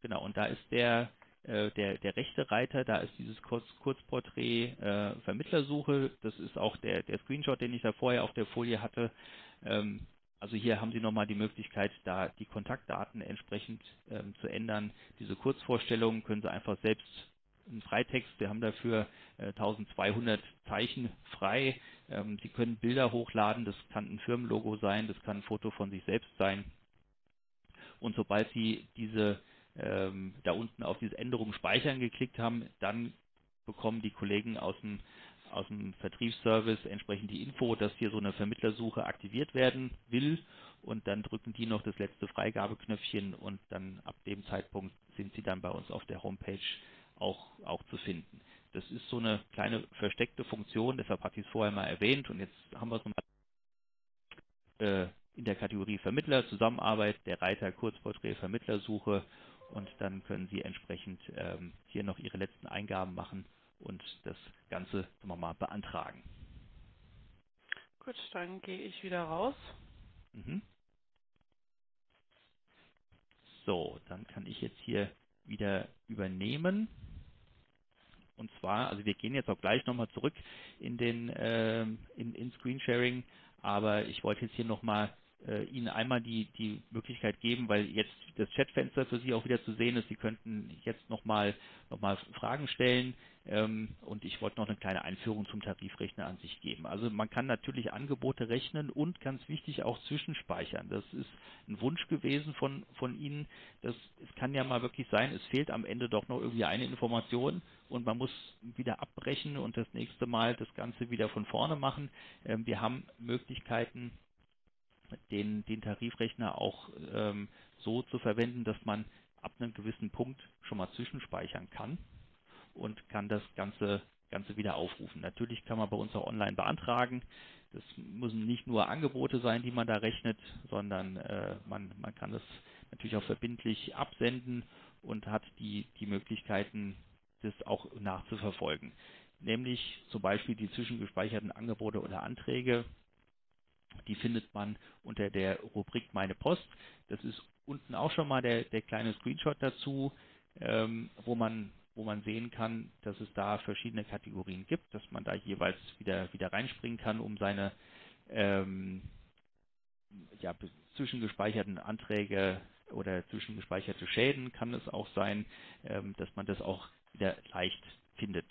A: genau, und da ist der, äh, der, der rechte Reiter, da ist dieses Kurz, Kurzporträt äh, Vermittlersuche. Das ist auch der, der Screenshot, den ich da vorher auf der Folie hatte. Ähm, also hier haben Sie nochmal die Möglichkeit, da die Kontaktdaten entsprechend ähm, zu ändern. Diese Kurzvorstellungen können Sie einfach selbst einen Freitext, wir haben dafür äh, 1200 Zeichen frei. Ähm, Sie können Bilder hochladen, das kann ein Firmenlogo sein, das kann ein Foto von sich selbst sein. Und sobald Sie diese ähm, da unten auf diese Änderung speichern geklickt haben, dann bekommen die Kollegen aus dem, aus dem Vertriebsservice entsprechend die Info, dass hier so eine Vermittlersuche aktiviert werden will. Und dann drücken die noch das letzte Freigabeknöpfchen und dann ab dem Zeitpunkt sind sie dann bei uns auf der Homepage auch, auch zu finden. Das ist so eine kleine versteckte Funktion, deshalb hatte ich es vorher mal erwähnt. Und jetzt haben wir es nochmal äh, in der Kategorie Vermittler, Zusammenarbeit, der Reiter Kurzporträt Vermittlersuche. Und dann können Sie entsprechend ähm, hier noch Ihre letzten Eingaben machen und das Ganze sagen wir mal beantragen.
B: Gut, dann gehe ich wieder raus.
A: Mhm. So, dann kann ich jetzt hier wieder übernehmen. Und zwar, also wir gehen jetzt auch gleich nochmal zurück in den ähm, in, in Screensharing, aber ich wollte jetzt hier nochmal äh, Ihnen einmal die, die Möglichkeit geben, weil jetzt das Chatfenster für Sie auch wieder zu sehen ist. Sie könnten jetzt nochmal noch mal Fragen stellen ähm, und ich wollte noch eine kleine Einführung zum Tarifrechner an sich geben. Also man kann natürlich Angebote rechnen und ganz wichtig auch zwischenspeichern. Das ist ein Wunsch gewesen von, von Ihnen. Das, es kann ja mal wirklich sein, es fehlt am Ende doch noch irgendwie eine Information und man muss wieder abbrechen und das nächste Mal das Ganze wieder von vorne machen. Ähm, wir haben Möglichkeiten, den, den Tarifrechner auch ähm, so zu verwenden, dass man ab einem gewissen Punkt schon mal zwischenspeichern kann und kann das Ganze, Ganze wieder aufrufen. Natürlich kann man bei uns auch online beantragen. Das müssen nicht nur Angebote sein, die man da rechnet, sondern äh, man, man kann das natürlich auch verbindlich absenden und hat die, die Möglichkeiten, das auch nachzuverfolgen. Nämlich zum Beispiel die zwischengespeicherten Angebote oder Anträge die findet man unter der Rubrik Meine Post. Das ist unten auch schon mal der, der kleine Screenshot dazu, ähm, wo man wo man sehen kann, dass es da verschiedene Kategorien gibt, dass man da jeweils wieder wieder reinspringen kann, um seine ähm, ja, zwischengespeicherten Anträge oder zwischengespeicherte Schäden kann es auch sein, ähm, dass man das auch wieder leicht findet.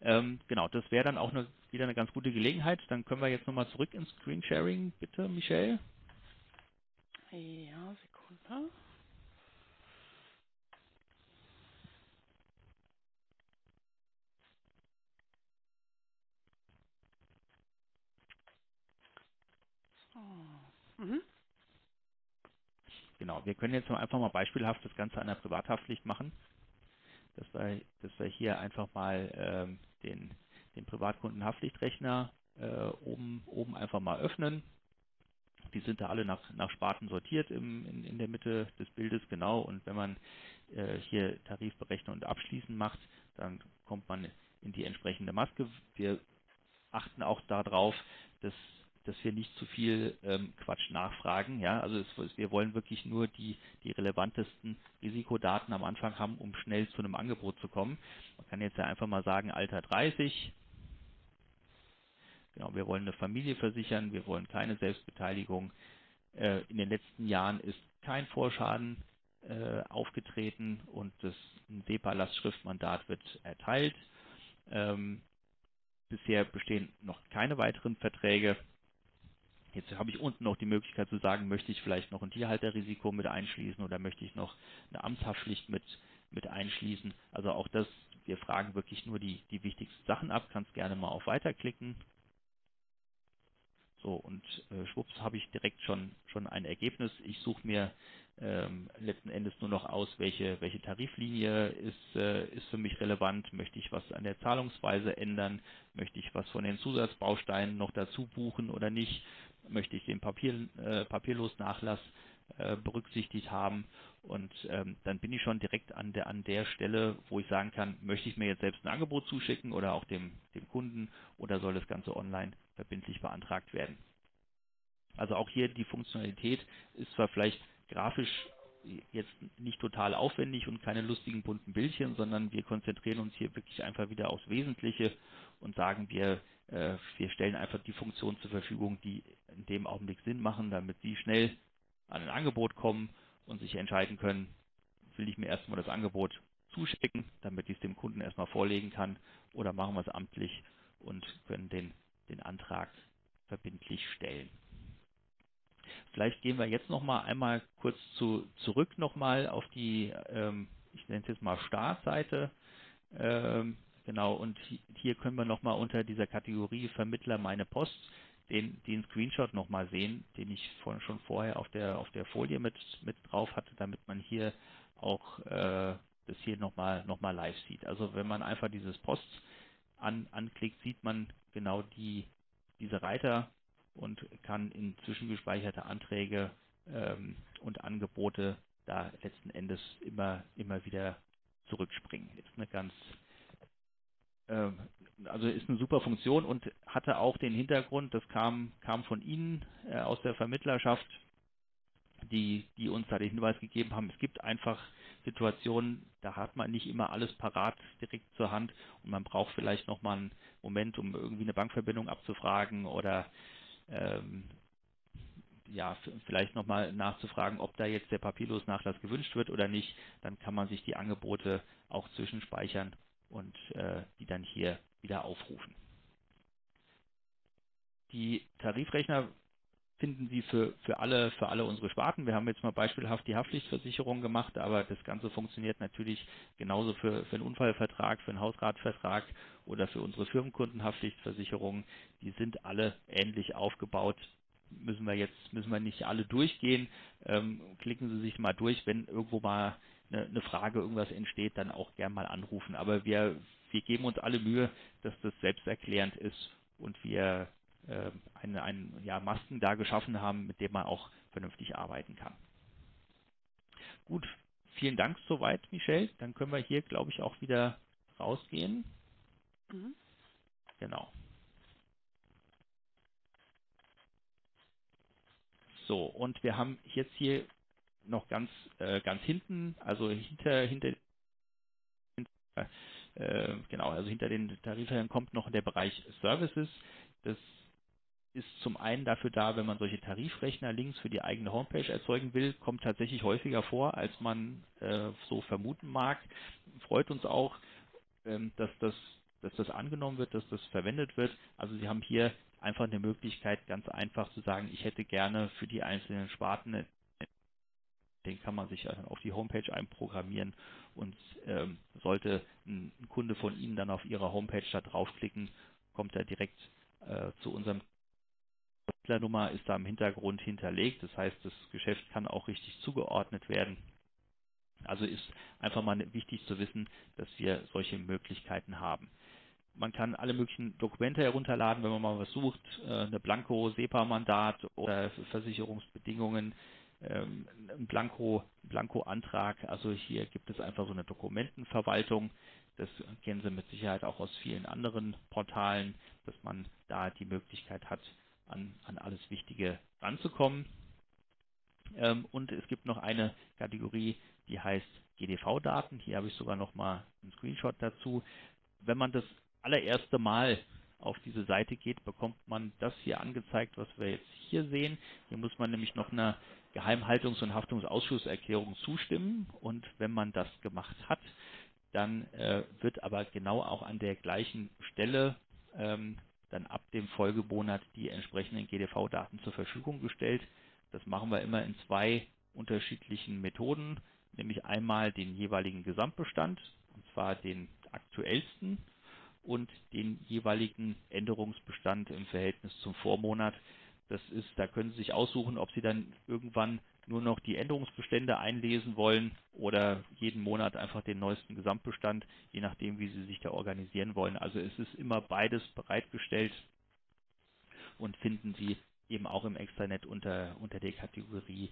A: Ähm, genau, das wäre dann auch eine, wieder eine ganz gute Gelegenheit. Dann können wir jetzt nochmal zurück ins Screensharing, bitte, Michelle.
B: Ja, Sekunde. So. Mhm.
A: Genau, wir können jetzt mal einfach mal beispielhaft das Ganze an der Privathaftpflicht machen, dass wir, dass wir hier einfach mal ähm, den, den Privatkundenhaftpflichtrechner äh, oben, oben einfach mal öffnen. Die sind da alle nach, nach Sparten sortiert im, in, in der Mitte des Bildes, genau. Und wenn man äh, hier Tarif berechnen und abschließen macht, dann kommt man in die entsprechende Maske. Wir achten auch darauf, dass, dass wir nicht zu viel ähm, Quatsch nachfragen. Ja? Also es, wir wollen wirklich nur die, die relevantesten Risikodaten am Anfang haben, um schnell zu einem Angebot zu kommen. Man kann jetzt ja einfach mal sagen, Alter 30. Genau, wir wollen eine Familie versichern, wir wollen keine Selbstbeteiligung. Äh, in den letzten Jahren ist kein Vorschaden äh, aufgetreten und das SEPA-Lastschriftmandat wird erteilt. Ähm, bisher bestehen noch keine weiteren Verträge. Jetzt habe ich unten noch die Möglichkeit zu sagen, möchte ich vielleicht noch ein Tierhalterrisiko mit einschließen oder möchte ich noch eine Amtshaftpflicht mit, mit einschließen. Also auch das, wir fragen wirklich nur die, die wichtigsten Sachen ab. Kannst gerne mal auf Weiterklicken. So, und äh, schwupps habe ich direkt schon, schon ein Ergebnis. Ich suche mir ähm, letzten Endes nur noch aus, welche, welche Tariflinie ist, äh, ist für mich relevant. Möchte ich was an der Zahlungsweise ändern? Möchte ich was von den Zusatzbausteinen noch dazu buchen oder nicht? Möchte ich den Papier, äh, Papierlosnachlass äh, berücksichtigt haben? Und ähm, dann bin ich schon direkt an der, an der Stelle, wo ich sagen kann, möchte ich mir jetzt selbst ein Angebot zuschicken oder auch dem, dem Kunden oder soll das Ganze online verbindlich beantragt werden? Also auch hier die Funktionalität ist zwar vielleicht grafisch jetzt nicht total aufwendig und keine lustigen bunten Bildchen, sondern wir konzentrieren uns hier wirklich einfach wieder aufs Wesentliche und sagen, wir, äh, wir stellen einfach die Funktionen zur Verfügung, die in dem Augenblick Sinn machen, damit Sie schnell an ein Angebot kommen und sich entscheiden können, will ich mir erstmal das Angebot zuschicken, damit ich es dem Kunden erstmal vorlegen kann oder machen wir es amtlich und können den, den Antrag verbindlich stellen. Vielleicht gehen wir jetzt noch mal einmal kurz zu, zurück noch mal auf die, ähm, ich nenne es jetzt mal Startseite. Ähm, genau, und hier können wir noch mal unter dieser Kategorie Vermittler meine Post den, den Screenshot noch mal sehen, den ich von, schon vorher auf der, auf der Folie mit, mit drauf hatte, damit man hier auch äh, das hier nochmal noch mal live sieht. Also wenn man einfach dieses Post an, anklickt, sieht man genau die, diese Reiter und kann in zwischengespeicherte Anträge ähm, und Angebote da letzten Endes immer, immer wieder zurückspringen. Ist eine ganz, äh, also ist eine super Funktion und hatte auch den Hintergrund, das kam, kam von Ihnen äh, aus der Vermittlerschaft, die, die uns da den Hinweis gegeben haben, es gibt einfach Situationen, da hat man nicht immer alles parat direkt zur Hand und man braucht vielleicht nochmal einen Moment, um irgendwie eine Bankverbindung abzufragen oder ähm, ja, vielleicht nochmal nachzufragen, ob da jetzt der Papierlosnachlass gewünscht wird oder nicht, dann kann man sich die Angebote auch zwischenspeichern und äh, die dann hier wieder aufrufen. Die Tarifrechner finden Sie für, für, alle, für alle unsere Sparten. Wir haben jetzt mal beispielhaft die Haftpflichtversicherung gemacht, aber das Ganze funktioniert natürlich genauso für, für einen Unfallvertrag, für einen Hausratvertrag oder für unsere Firmenkundenhaftpflichtversicherung. Die sind alle ähnlich aufgebaut. Müssen wir jetzt, müssen wir nicht alle durchgehen. Ähm, klicken Sie sich mal durch, wenn irgendwo mal eine, eine Frage, irgendwas entsteht, dann auch gern mal anrufen. Aber wir, wir geben uns alle Mühe, dass das selbsterklärend ist und wir äh, eine, einen ja, Masken da geschaffen haben, mit dem man auch vernünftig arbeiten kann. Gut, vielen Dank soweit, Michelle. Dann können wir hier, glaube ich, auch wieder rausgehen. Mhm. Genau. So, und wir haben jetzt hier noch ganz, äh, ganz hinten, also hinter, hinter äh, genau, also hinter den Tarifherren kommt noch der Bereich Services. Das ist zum einen dafür da, wenn man solche Tarifrechner-Links für die eigene Homepage erzeugen will, kommt tatsächlich häufiger vor, als man äh, so vermuten mag. Freut uns auch, ähm, dass, das, dass das angenommen wird, dass das verwendet wird. Also Sie haben hier einfach eine Möglichkeit, ganz einfach zu sagen, ich hätte gerne für die einzelnen Sparten, den kann man sich auf die Homepage einprogrammieren und ähm, sollte ein, Kunde von Ihnen dann auf Ihrer Homepage da draufklicken, kommt er direkt äh, zu unserem Nummer ist da im Hintergrund hinterlegt. Das heißt, das Geschäft kann auch richtig zugeordnet werden. Also ist einfach mal wichtig zu wissen, dass wir solche Möglichkeiten haben. Man kann alle möglichen Dokumente herunterladen, wenn man mal was sucht, äh, eine Blanko SEPA-Mandat oder Versicherungsbedingungen, ähm, ein Blanko, Blanko-Antrag. Also hier gibt es einfach so eine Dokumentenverwaltung. Das kennen Sie mit Sicherheit auch aus vielen anderen Portalen, dass man da die Möglichkeit hat, an, an alles Wichtige ranzukommen. Ähm, und es gibt noch eine Kategorie, die heißt GDV-Daten. Hier habe ich sogar noch mal einen Screenshot dazu. Wenn man das allererste Mal auf diese Seite geht, bekommt man das hier angezeigt, was wir jetzt hier sehen. Hier muss man nämlich noch einer Geheimhaltungs- und Haftungsausschusserklärung zustimmen. Und wenn man das gemacht hat, dann äh, wird aber genau auch an der gleichen Stelle ähm, dann ab dem Folgemonat die entsprechenden GDV-Daten zur Verfügung gestellt. Das machen wir immer in zwei unterschiedlichen Methoden, nämlich einmal den jeweiligen Gesamtbestand, und zwar den aktuellsten und den jeweiligen Änderungsbestand im Verhältnis zum Vormonat. Das ist, da können Sie sich aussuchen, ob Sie dann irgendwann nur noch die Änderungsbestände einlesen wollen oder jeden Monat einfach den neuesten Gesamtbestand, je nachdem, wie Sie sich da organisieren wollen. Also es ist immer beides bereitgestellt und finden Sie eben auch im Extranet unter, unter der Kategorie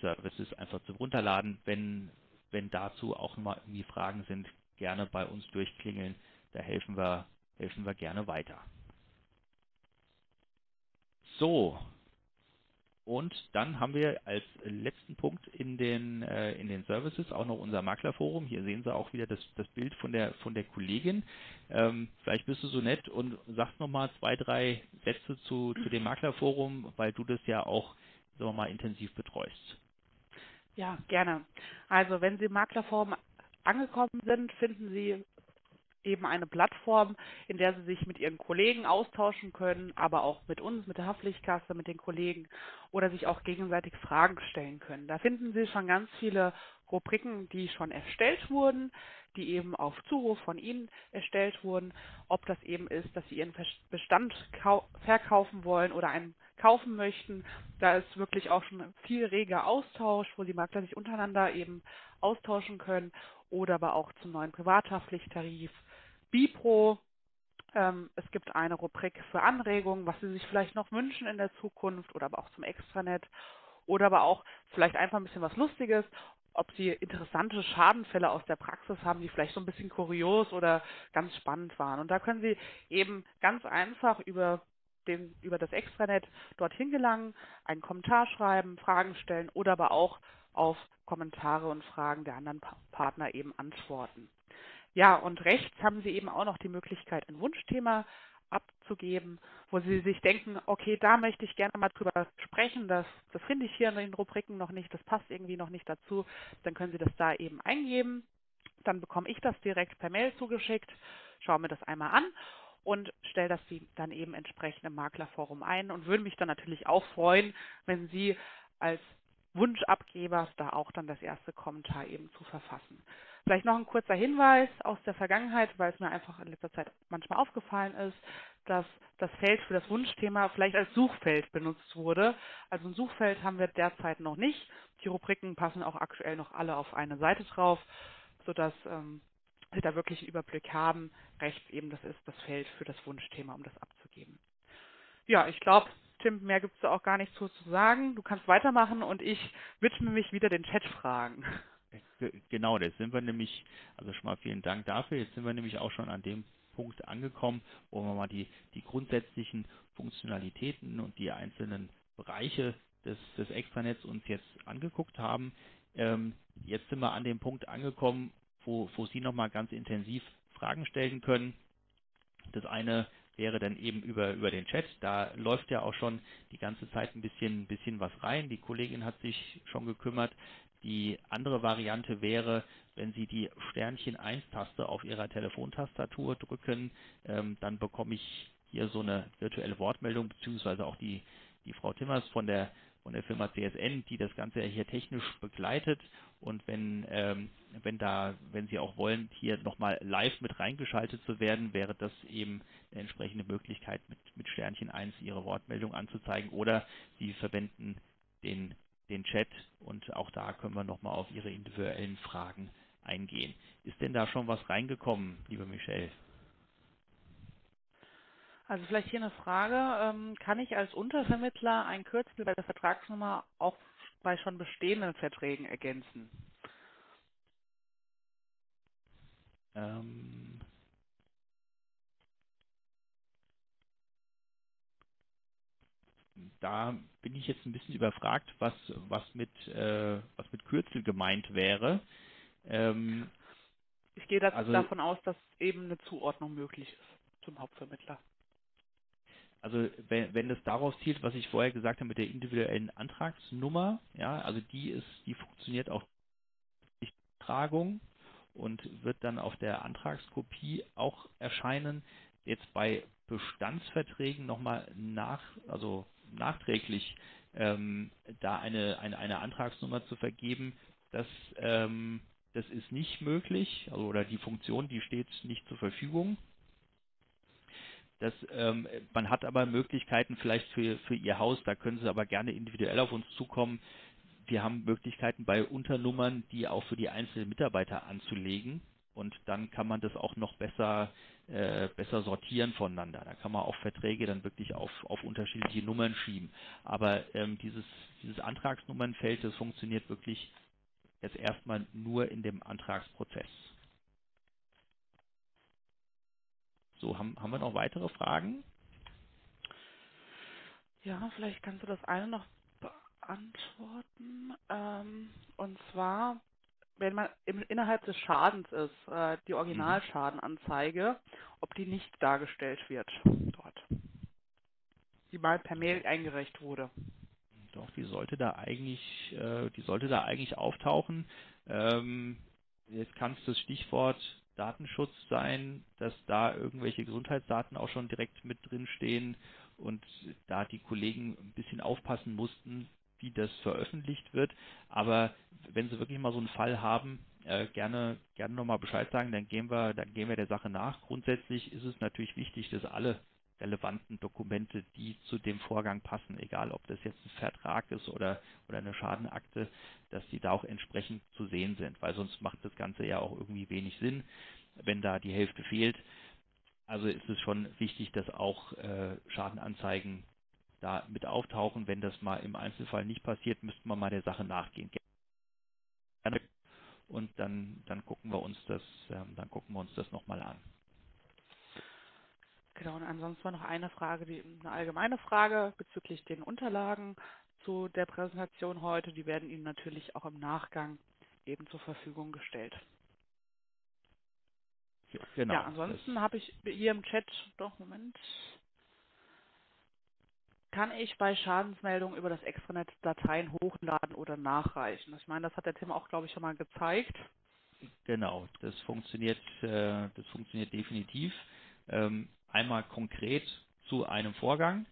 A: Services einfach zum Runterladen. Wenn, wenn dazu auch mal irgendwie Fragen sind, gerne bei uns durchklingeln. Da helfen wir, helfen wir gerne weiter. So, Und dann haben wir als letzten Punkt in den, äh, in den Services auch noch unser Maklerforum. Hier sehen Sie auch wieder das, das Bild von der, von der Kollegin. Ähm, vielleicht bist du so nett und sagst nochmal zwei, drei Sätze zu, zu dem Maklerforum, weil du das ja auch sagen wir mal, intensiv betreust.
B: Ja, gerne. Also wenn Sie im Maklerforum angekommen sind, finden Sie eben eine Plattform, in der Sie sich mit Ihren Kollegen austauschen können, aber auch mit uns, mit der Haftpflichtkasse, mit den Kollegen oder sich auch gegenseitig Fragen stellen können. Da finden Sie schon ganz viele Rubriken, die schon erstellt wurden, die eben auf Zuruf von Ihnen erstellt wurden. Ob das eben ist, dass Sie Ihren Bestand verkaufen wollen oder einen kaufen möchten. Da ist wirklich auch schon viel reger Austausch, wo die Makler sich untereinander eben austauschen können oder aber auch zum neuen Privathaftpflichttarif Bipro. Ähm, es gibt eine Rubrik für Anregungen, was Sie sich vielleicht noch wünschen in der Zukunft oder aber auch zum Extranet oder aber auch vielleicht einfach ein bisschen was Lustiges, ob Sie interessante Schadenfälle aus der Praxis haben, die vielleicht so ein bisschen kurios oder ganz spannend waren. Und da können Sie eben ganz einfach über den, über das Extranet dorthin gelangen, einen Kommentar schreiben, Fragen stellen oder aber auch auf Kommentare und Fragen der anderen Partner eben antworten. Ja, und rechts haben Sie eben auch noch die Möglichkeit, ein Wunschthema abzugeben, wo Sie sich denken, okay, da möchte ich gerne mal drüber sprechen, das, das finde ich hier in den Rubriken noch nicht, das passt irgendwie noch nicht dazu, dann können Sie das da eben eingeben. Dann bekomme ich das direkt per Mail zugeschickt, schaue mir das einmal an und stelle das dann eben entsprechend im Maklerforum ein und würde mich dann natürlich auch freuen, wenn Sie als Wunschabgeber da auch dann das erste Kommentar eben zu verfassen. Vielleicht noch ein kurzer Hinweis aus der Vergangenheit, weil es mir einfach in letzter Zeit manchmal aufgefallen ist, dass das Feld für das Wunschthema vielleicht als Suchfeld benutzt wurde. Also ein Suchfeld haben wir derzeit noch nicht. Die Rubriken passen auch aktuell noch alle auf eine Seite drauf, sodass ähm, Sie da wirklich einen Überblick haben. Rechts eben, das ist das Feld für das Wunschthema, um das abzugeben. Ja, ich glaube, Tim, mehr gibt es auch gar nichts zu sagen. Du kannst weitermachen und ich widme mich wieder den Chatfragen.
A: Genau, jetzt sind wir nämlich, also schon mal vielen Dank dafür, jetzt sind wir nämlich auch schon an dem Punkt angekommen, wo wir mal die, die grundsätzlichen Funktionalitäten und die einzelnen Bereiche des, des Extranets uns jetzt angeguckt haben. Ähm, jetzt sind wir an dem Punkt angekommen, wo, wo Sie nochmal ganz intensiv Fragen stellen können. Das eine wäre dann eben über, über den Chat. Da läuft ja auch schon die ganze Zeit ein bisschen, bisschen was rein. Die Kollegin hat sich schon gekümmert. Die andere Variante wäre, wenn Sie die Sternchen 1-Taste auf Ihrer Telefontastatur drücken, ähm, dann bekomme ich hier so eine virtuelle Wortmeldung, beziehungsweise auch die, die Frau Timmers von der, von der Firma CSN, die das Ganze hier technisch begleitet. Und wenn, ähm, wenn da, wenn Sie auch wollen, hier nochmal live mit reingeschaltet zu werden, wäre das eben eine entsprechende Möglichkeit, mit, mit Sternchen 1 Ihre Wortmeldung anzuzeigen. Oder Sie verwenden den den Chat und auch da können wir nochmal auf Ihre individuellen Fragen eingehen. Ist denn da schon was reingekommen, liebe Michelle?
B: Also vielleicht hier eine Frage. Ähm, kann ich als Untervermittler ein Kürzel bei der Vertragsnummer auch bei schon bestehenden Verträgen ergänzen?
A: Ähm, da bin ich jetzt ein bisschen überfragt, was, was, mit, äh, was mit Kürzel gemeint wäre. Ähm,
B: ich gehe also, davon aus, dass eben eine Zuordnung möglich ist zum Hauptvermittler.
A: Also wenn, wenn das darauf zielt, was ich vorher gesagt habe mit der individuellen Antragsnummer, ja, also die ist, die funktioniert auch die Tragung und wird dann auf der Antragskopie auch erscheinen. Jetzt bei Bestandsverträgen nochmal nach, also nachträglich ähm, da eine, eine, eine Antragsnummer zu vergeben, das, ähm, das ist nicht möglich, also, oder die Funktion, die steht nicht zur Verfügung. Das, ähm, man hat aber Möglichkeiten vielleicht für, für Ihr Haus, da können Sie aber gerne individuell auf uns zukommen. Wir haben Möglichkeiten bei Unternummern, die auch für die einzelnen Mitarbeiter anzulegen und dann kann man das auch noch besser, äh, besser sortieren voneinander. Da kann man auch Verträge dann wirklich auf, auf unterschiedliche Nummern schieben. Aber ähm, dieses, dieses Antragsnummernfeld, das funktioniert wirklich jetzt erstmal nur in dem Antragsprozess. So, haben, haben wir noch weitere Fragen?
B: Ja, vielleicht kannst du das eine noch beantworten. Ähm, und zwar, wenn man im, innerhalb des Schadens ist, äh, die Originalschadenanzeige, ob die nicht dargestellt wird dort. Die mal per Mail eingereicht wurde.
A: Doch, die sollte da eigentlich, äh, die sollte da eigentlich auftauchen. Ähm, jetzt kann es das Stichwort Datenschutz sein, dass da irgendwelche Gesundheitsdaten auch schon direkt mit drin stehen und da die Kollegen ein bisschen aufpassen mussten, wie das veröffentlicht wird. Aber wenn Sie wirklich mal so einen Fall haben, äh, gerne, gerne nochmal Bescheid sagen, dann gehen wir, dann gehen wir der Sache nach. Grundsätzlich ist es natürlich wichtig, dass alle relevanten Dokumente, die zu dem Vorgang passen, egal ob das jetzt ein Vertrag ist oder, oder eine Schadenakte, dass die da auch entsprechend zu sehen sind, weil sonst macht das Ganze ja auch irgendwie wenig Sinn, wenn da die Hälfte fehlt. Also ist es schon wichtig, dass auch äh, Schadenanzeigen da mit auftauchen. Wenn das mal im Einzelfall nicht passiert, müsste man mal der Sache nachgehen. Und dann, dann gucken wir uns das, ähm, dann gucken wir uns das nochmal an.
B: Genau, und ansonsten war noch eine Frage, die, eine allgemeine Frage bezüglich den Unterlagen zu der Präsentation heute. Die werden Ihnen natürlich auch im Nachgang eben zur Verfügung gestellt.
A: Genau.
B: ja, ansonsten habe ich hier im Chat, doch, Moment, kann ich bei Schadensmeldungen über das Extranet Dateien hochladen oder nachreichen? Ich meine, das hat der Tim auch, glaube ich, schon mal gezeigt.
A: Genau, das funktioniert, äh, das funktioniert definitiv. Ähm, einmal konkret zu einem Vorgang,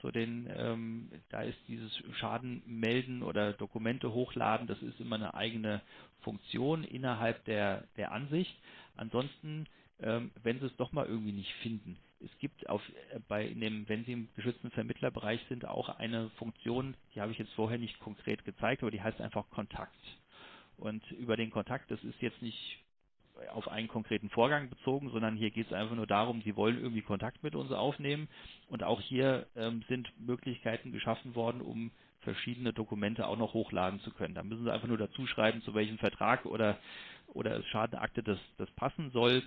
A: zu den, ähm, da ist dieses Schaden melden oder Dokumente hochladen, das ist immer eine eigene Funktion innerhalb der, der Ansicht. Ansonsten, ähm, wenn Sie es doch mal irgendwie nicht finden, es gibt auf, äh, bei in dem, wenn Sie im geschützten Vermittlerbereich sind, auch eine Funktion, die habe ich jetzt vorher nicht konkret gezeigt, aber die heißt einfach Kontakt. Und über den Kontakt, das ist jetzt nicht auf einen konkreten Vorgang bezogen, sondern hier geht es einfach nur darum, Sie wollen irgendwie Kontakt mit uns aufnehmen. Und auch hier ähm, sind Möglichkeiten geschaffen worden, um verschiedene Dokumente auch noch hochladen zu können. Da müssen Sie einfach nur dazu schreiben, zu welchem Vertrag oder, oder Schadenakte das, das passen soll.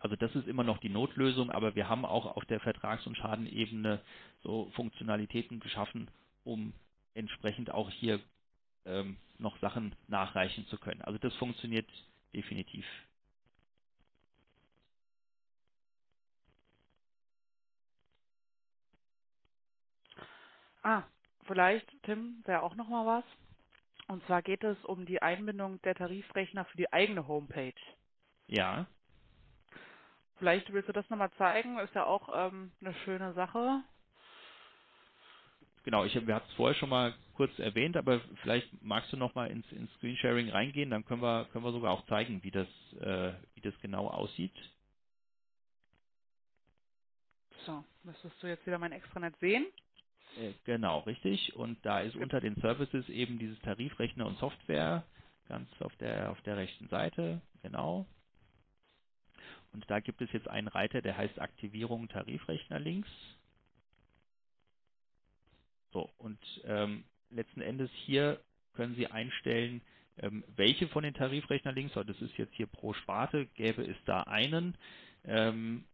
A: Also das ist immer noch die Notlösung, aber wir haben auch auf der Vertrags- und Schadenebene so Funktionalitäten geschaffen, um entsprechend auch hier ähm, noch Sachen nachreichen zu können. Also das funktioniert definitiv.
B: Ah, vielleicht, Tim, wäre auch noch mal was. Und zwar geht es um die Einbindung der Tarifrechner für die eigene Homepage.
A: Ja,
B: Vielleicht willst du das nochmal zeigen, ist ja auch ähm, eine schöne Sache.
A: genau. Ich, wir hatten es vorher schon mal kurz erwähnt, aber vielleicht magst du noch mal ins, ins Screensharing reingehen, dann können wir, können wir sogar auch zeigen, wie das, äh, wie das genau aussieht.
B: So, müsstest du jetzt wieder mein Extranet sehen.
A: Äh, genau, richtig. Und da ist unter den Services eben dieses Tarifrechner und Software ganz auf der, auf der rechten Seite. Genau. Und da gibt es jetzt einen Reiter, der heißt Aktivierung Tarifrechner links. So, und ähm, letzten Endes hier können Sie einstellen, ähm, welche von den Tarifrechner links, so, das ist jetzt hier pro Sparte, gäbe es da einen, ähm,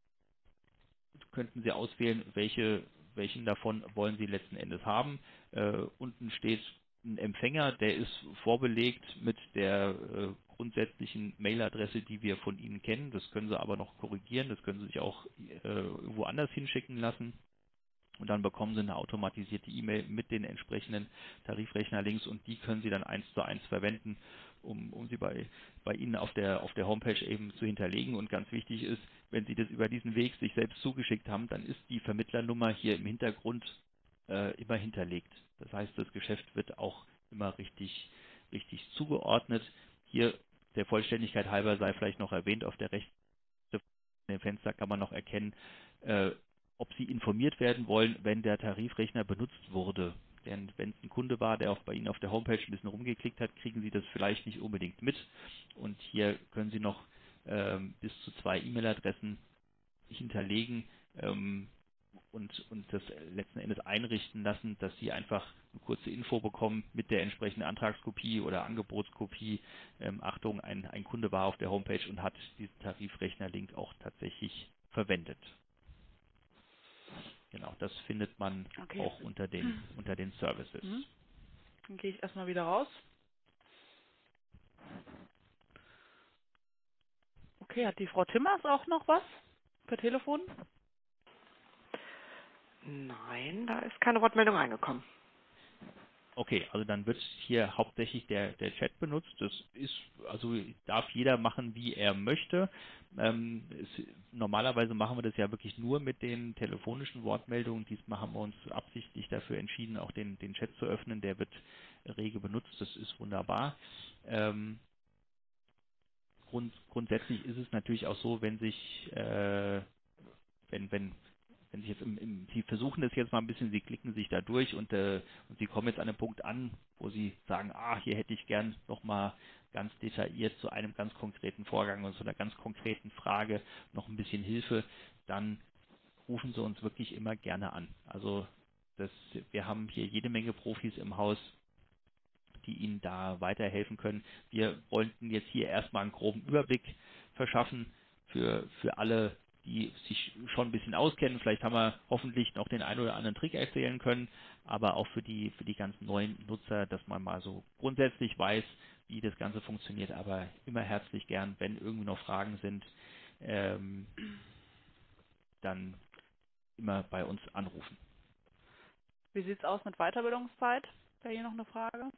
A: könnten Sie auswählen, welche, welchen davon wollen Sie letzten Endes haben. Äh, unten steht ein Empfänger, der ist vorbelegt mit der äh, grundsätzlichen Mailadresse, die wir von Ihnen kennen. Das können Sie aber noch korrigieren, das können Sie sich auch äh, irgendwo anders hinschicken lassen. Und dann bekommen Sie eine automatisierte E-Mail mit den entsprechenden Tarifrechner-Links und die können Sie dann eins zu eins verwenden, um, um sie bei, bei Ihnen auf der, auf der Homepage eben zu hinterlegen. Und ganz wichtig ist, wenn Sie das über diesen Weg sich selbst zugeschickt haben, dann ist die Vermittlernummer hier im Hintergrund äh, immer hinterlegt. Das heißt, das Geschäft wird auch immer richtig, richtig zugeordnet. Hier der Vollständigkeit halber sei vielleicht noch erwähnt, auf der rechten Fenster kann man noch erkennen, äh, ob Sie informiert werden wollen, wenn der Tarifrechner benutzt wurde. Denn wenn es ein Kunde war, der auch bei Ihnen auf der Homepage ein bisschen rumgeklickt hat, kriegen Sie das vielleicht nicht unbedingt mit. Und hier können Sie noch ähm, bis zu zwei E-Mail-Adressen hinterlegen ähm, und, und das letzten Endes einrichten lassen, dass Sie einfach eine kurze Info bekommen mit der entsprechenden Antragskopie oder Angebotskopie. Ähm, Achtung, ein, ein Kunde war auf der Homepage und hat diesen Tarifrechner-Link auch tatsächlich verwendet. Genau, das findet man
B: Okay.
A: auch unter den, unter den Services.
B: Mhm. Dann gehe ich erstmal wieder raus. Okay, hat die Frau Timmers auch noch was per Telefon?
C: Nein, da ist keine Wortmeldung eingekommen.
A: Okay, also dann wird hier hauptsächlich der, der Chat benutzt. Das ist, also darf jeder machen, wie er möchte. Ähm, es, normalerweise machen wir das ja wirklich nur mit den telefonischen Wortmeldungen. Diesmal haben wir uns absichtlich dafür entschieden, auch den, den Chat zu öffnen. Der wird rege benutzt. Das ist wunderbar. Ähm, grund, grundsätzlich ist es natürlich auch so, wenn sich, äh, wenn, wenn wenn Sie jetzt im, im, Sie versuchen das jetzt mal ein bisschen, Sie klicken sich da durch und, äh, und Sie kommen jetzt an einem Punkt an, wo Sie sagen, ah, hier hätte ich gern nochmal ganz detailliert zu einem ganz konkreten Vorgang und zu einer ganz konkreten Frage noch ein bisschen Hilfe, dann rufen Sie uns wirklich immer gerne an. Also das, wir haben hier jede Menge Profis im Haus, die Ihnen da weiterhelfen können. Wir wollten jetzt hier erstmal einen groben Überblick verschaffen für, für alle, die sich schon ein bisschen auskennen. Vielleicht haben wir hoffentlich noch den einen oder anderen Trick erzählen können, aber auch für die, für die ganzen neuen Nutzer, dass man mal so grundsätzlich weiß, wie das Ganze funktioniert. Aber immer herzlich gern, wenn irgendwie noch Fragen sind, ähm, dann immer bei uns anrufen.
B: Wie sieht es aus mit Weiterbildungszeit? Wäre hier noch eine Frage?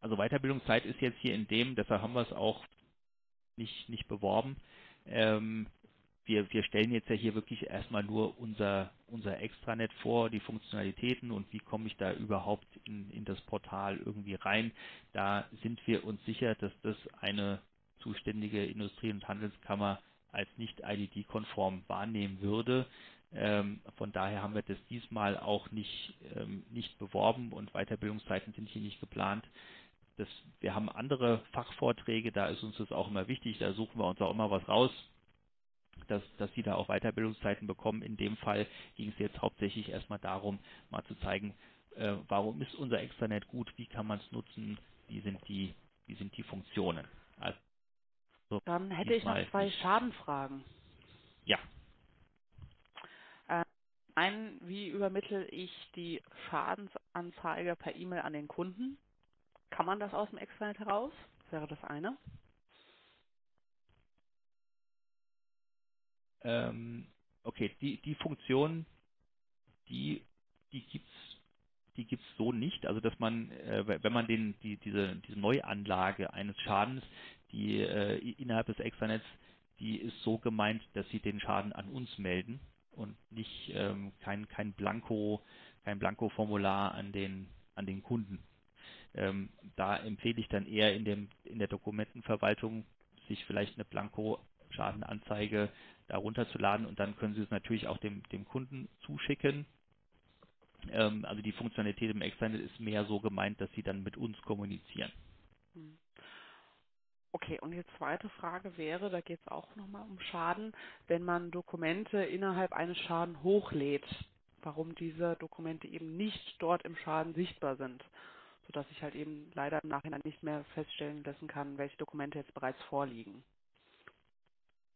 A: Also Weiterbildungszeit ist jetzt hier in dem, deshalb haben wir es auch nicht, nicht beworben. Ähm, wir, wir stellen jetzt ja hier wirklich erstmal nur unser, unser Extranet vor, die Funktionalitäten und wie komme ich da überhaupt in, in das Portal irgendwie rein. Da sind wir uns sicher, dass das eine zuständige Industrie- und Handelskammer als nicht IDD-konform wahrnehmen würde. Ähm, von daher haben wir das diesmal auch nicht, ähm, nicht beworben und Weiterbildungszeiten sind hier nicht geplant. Das, wir haben andere Fachvorträge, da ist uns das auch immer wichtig, da suchen wir uns auch immer was raus, dass, dass Sie da auch Weiterbildungszeiten bekommen. In dem Fall ging es jetzt hauptsächlich erstmal darum, mal zu zeigen, äh, warum ist unser Extranet gut, wie kann man es nutzen, wie sind die, wie sind die Funktionen. Also
B: Dann hätte ich noch zwei. Schadenfragen.
A: Ja.
B: Äh, einen, wie übermittle ich die Schadensanzeige per E-Mail an den Kunden? Kann man das aus dem Extranet heraus? Das wäre das eine.
A: Ähm, okay, die, die Funktion, die, die gibt's die gibt's so nicht. Also dass man, äh, wenn man den, die, diese, diese Neuanlage eines Schadens, die äh, innerhalb des Extranets, die ist so gemeint, dass sie den Schaden an uns melden und nicht ähm, kein, kein Blanko, kein Blanko-Formular an den, an den Kunden. Ähm, da empfehle ich dann eher in, dem, in der Dokumentenverwaltung, sich vielleicht eine Blanko-Schadenanzeige darunter zu laden und dann können Sie es natürlich auch dem, dem Kunden zuschicken. Ähm, also die Funktionalität im Extranet ist mehr so gemeint, dass Sie dann mit uns kommunizieren.
B: Hm. Okay, und die zweite Frage wäre, da geht es auch nochmal um Schaden, wenn man Dokumente innerhalb eines Schaden hochlädt, warum diese Dokumente eben nicht dort im Schaden sichtbar sind, sodass ich halt eben leider im Nachhinein nicht mehr feststellen lassen kann, welche Dokumente jetzt bereits vorliegen.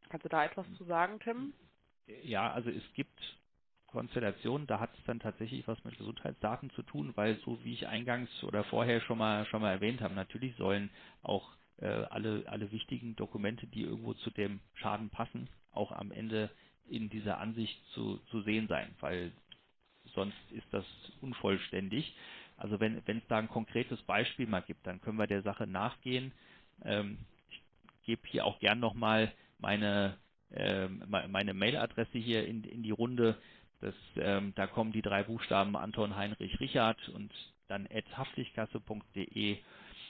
B: Kannst du da etwas zu sagen, Tim?
A: Ja, also es gibt Konstellationen, da hat es dann tatsächlich was mit Gesundheitsdaten zu tun, weil so wie ich eingangs oder vorher schon mal schon mal erwähnt habe, natürlich sollen auch äh, alle alle wichtigen Dokumente, die irgendwo zu dem Schaden passen, auch am Ende in dieser Ansicht zu, zu sehen sein, weil sonst ist das unvollständig. Also wenn es da ein konkretes Beispiel mal gibt, dann können wir der Sache nachgehen. Ähm, ich gebe hier auch gern nochmal meine ähm, meine Mailadresse hier in, in die Runde. Das, ähm, da kommen die drei Buchstaben Anton Heinrich Richard und dann at haftigkasse.de,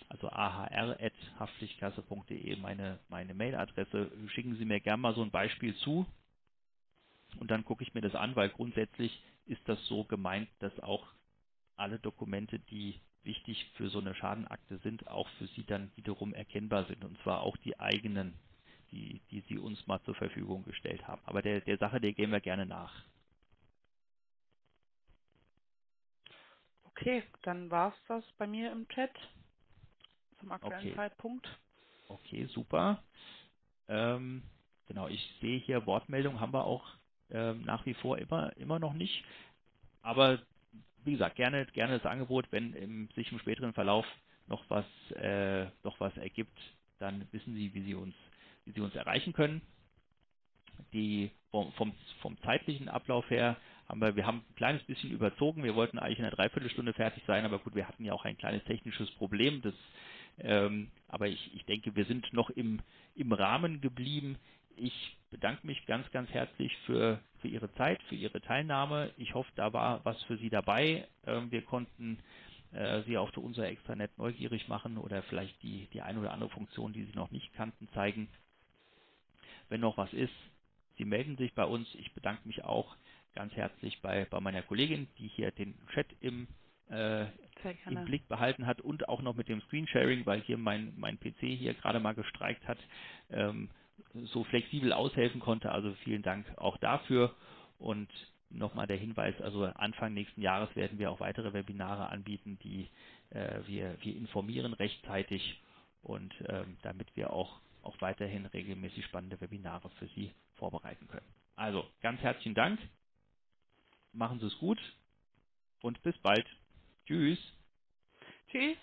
A: also ahr.haftigkasse.de meine, meine Mailadresse. Schicken Sie mir gerne mal so ein Beispiel zu und dann gucke ich mir das an, weil grundsätzlich ist das so gemeint, dass auch alle Dokumente, die wichtig für so eine Schadenakte sind, auch für Sie dann wiederum erkennbar sind und zwar auch die eigenen, die, die Sie uns mal zur Verfügung gestellt haben. Aber der, der Sache, der gehen wir gerne nach.
B: Okay, dann war es das bei mir im Chat zum aktuellen
A: Okay,
B: Zeitpunkt.
A: okay, super. Ähm, genau, ich sehe hier Wortmeldung haben wir auch ähm, nach wie vor immer, immer noch nicht. Aber wie gesagt, gerne, gerne das Angebot, wenn im, sich im späteren Verlauf noch was, äh, noch was ergibt, dann wissen Sie, wie Sie uns, wie Sie uns erreichen können. Die, vom, vom, vom zeitlichen Ablauf her haben wir, wir haben ein kleines bisschen überzogen. Wir wollten eigentlich in einer Dreiviertelstunde fertig sein, aber gut, wir hatten ja auch ein kleines technisches Problem. Das, ähm, aber ich, ich denke, wir sind noch im, im Rahmen geblieben. Ich bedanke mich ganz, ganz herzlich für, für Ihre Zeit, für Ihre Teilnahme. Ich hoffe, da war was für Sie dabei. Ähm, wir konnten äh, Sie auf unser Extranet neugierig machen oder vielleicht die, die eine oder andere Funktion, die Sie noch nicht kannten, zeigen. Wenn noch was ist, Sie melden sich bei uns. Ich bedanke mich auch ganz herzlich bei, bei meiner Kollegin, die hier den Chat im, äh, im Blick behalten hat und auch noch mit dem Screensharing, weil hier mein, mein PC hier gerade mal gestreikt hat, ähm, so flexibel aushelfen konnte. Also vielen Dank auch dafür. Und nochmal der Hinweis, also Anfang nächsten Jahres werden wir auch weitere Webinare anbieten, die äh, wir, wir informieren rechtzeitig und ähm, damit wir auch, auch weiterhin regelmäßig spannende Webinare für Sie vorbereiten können. Also ganz herzlichen Dank, machen Sie es gut und bis bald. Tschüss.
B: Tschüss.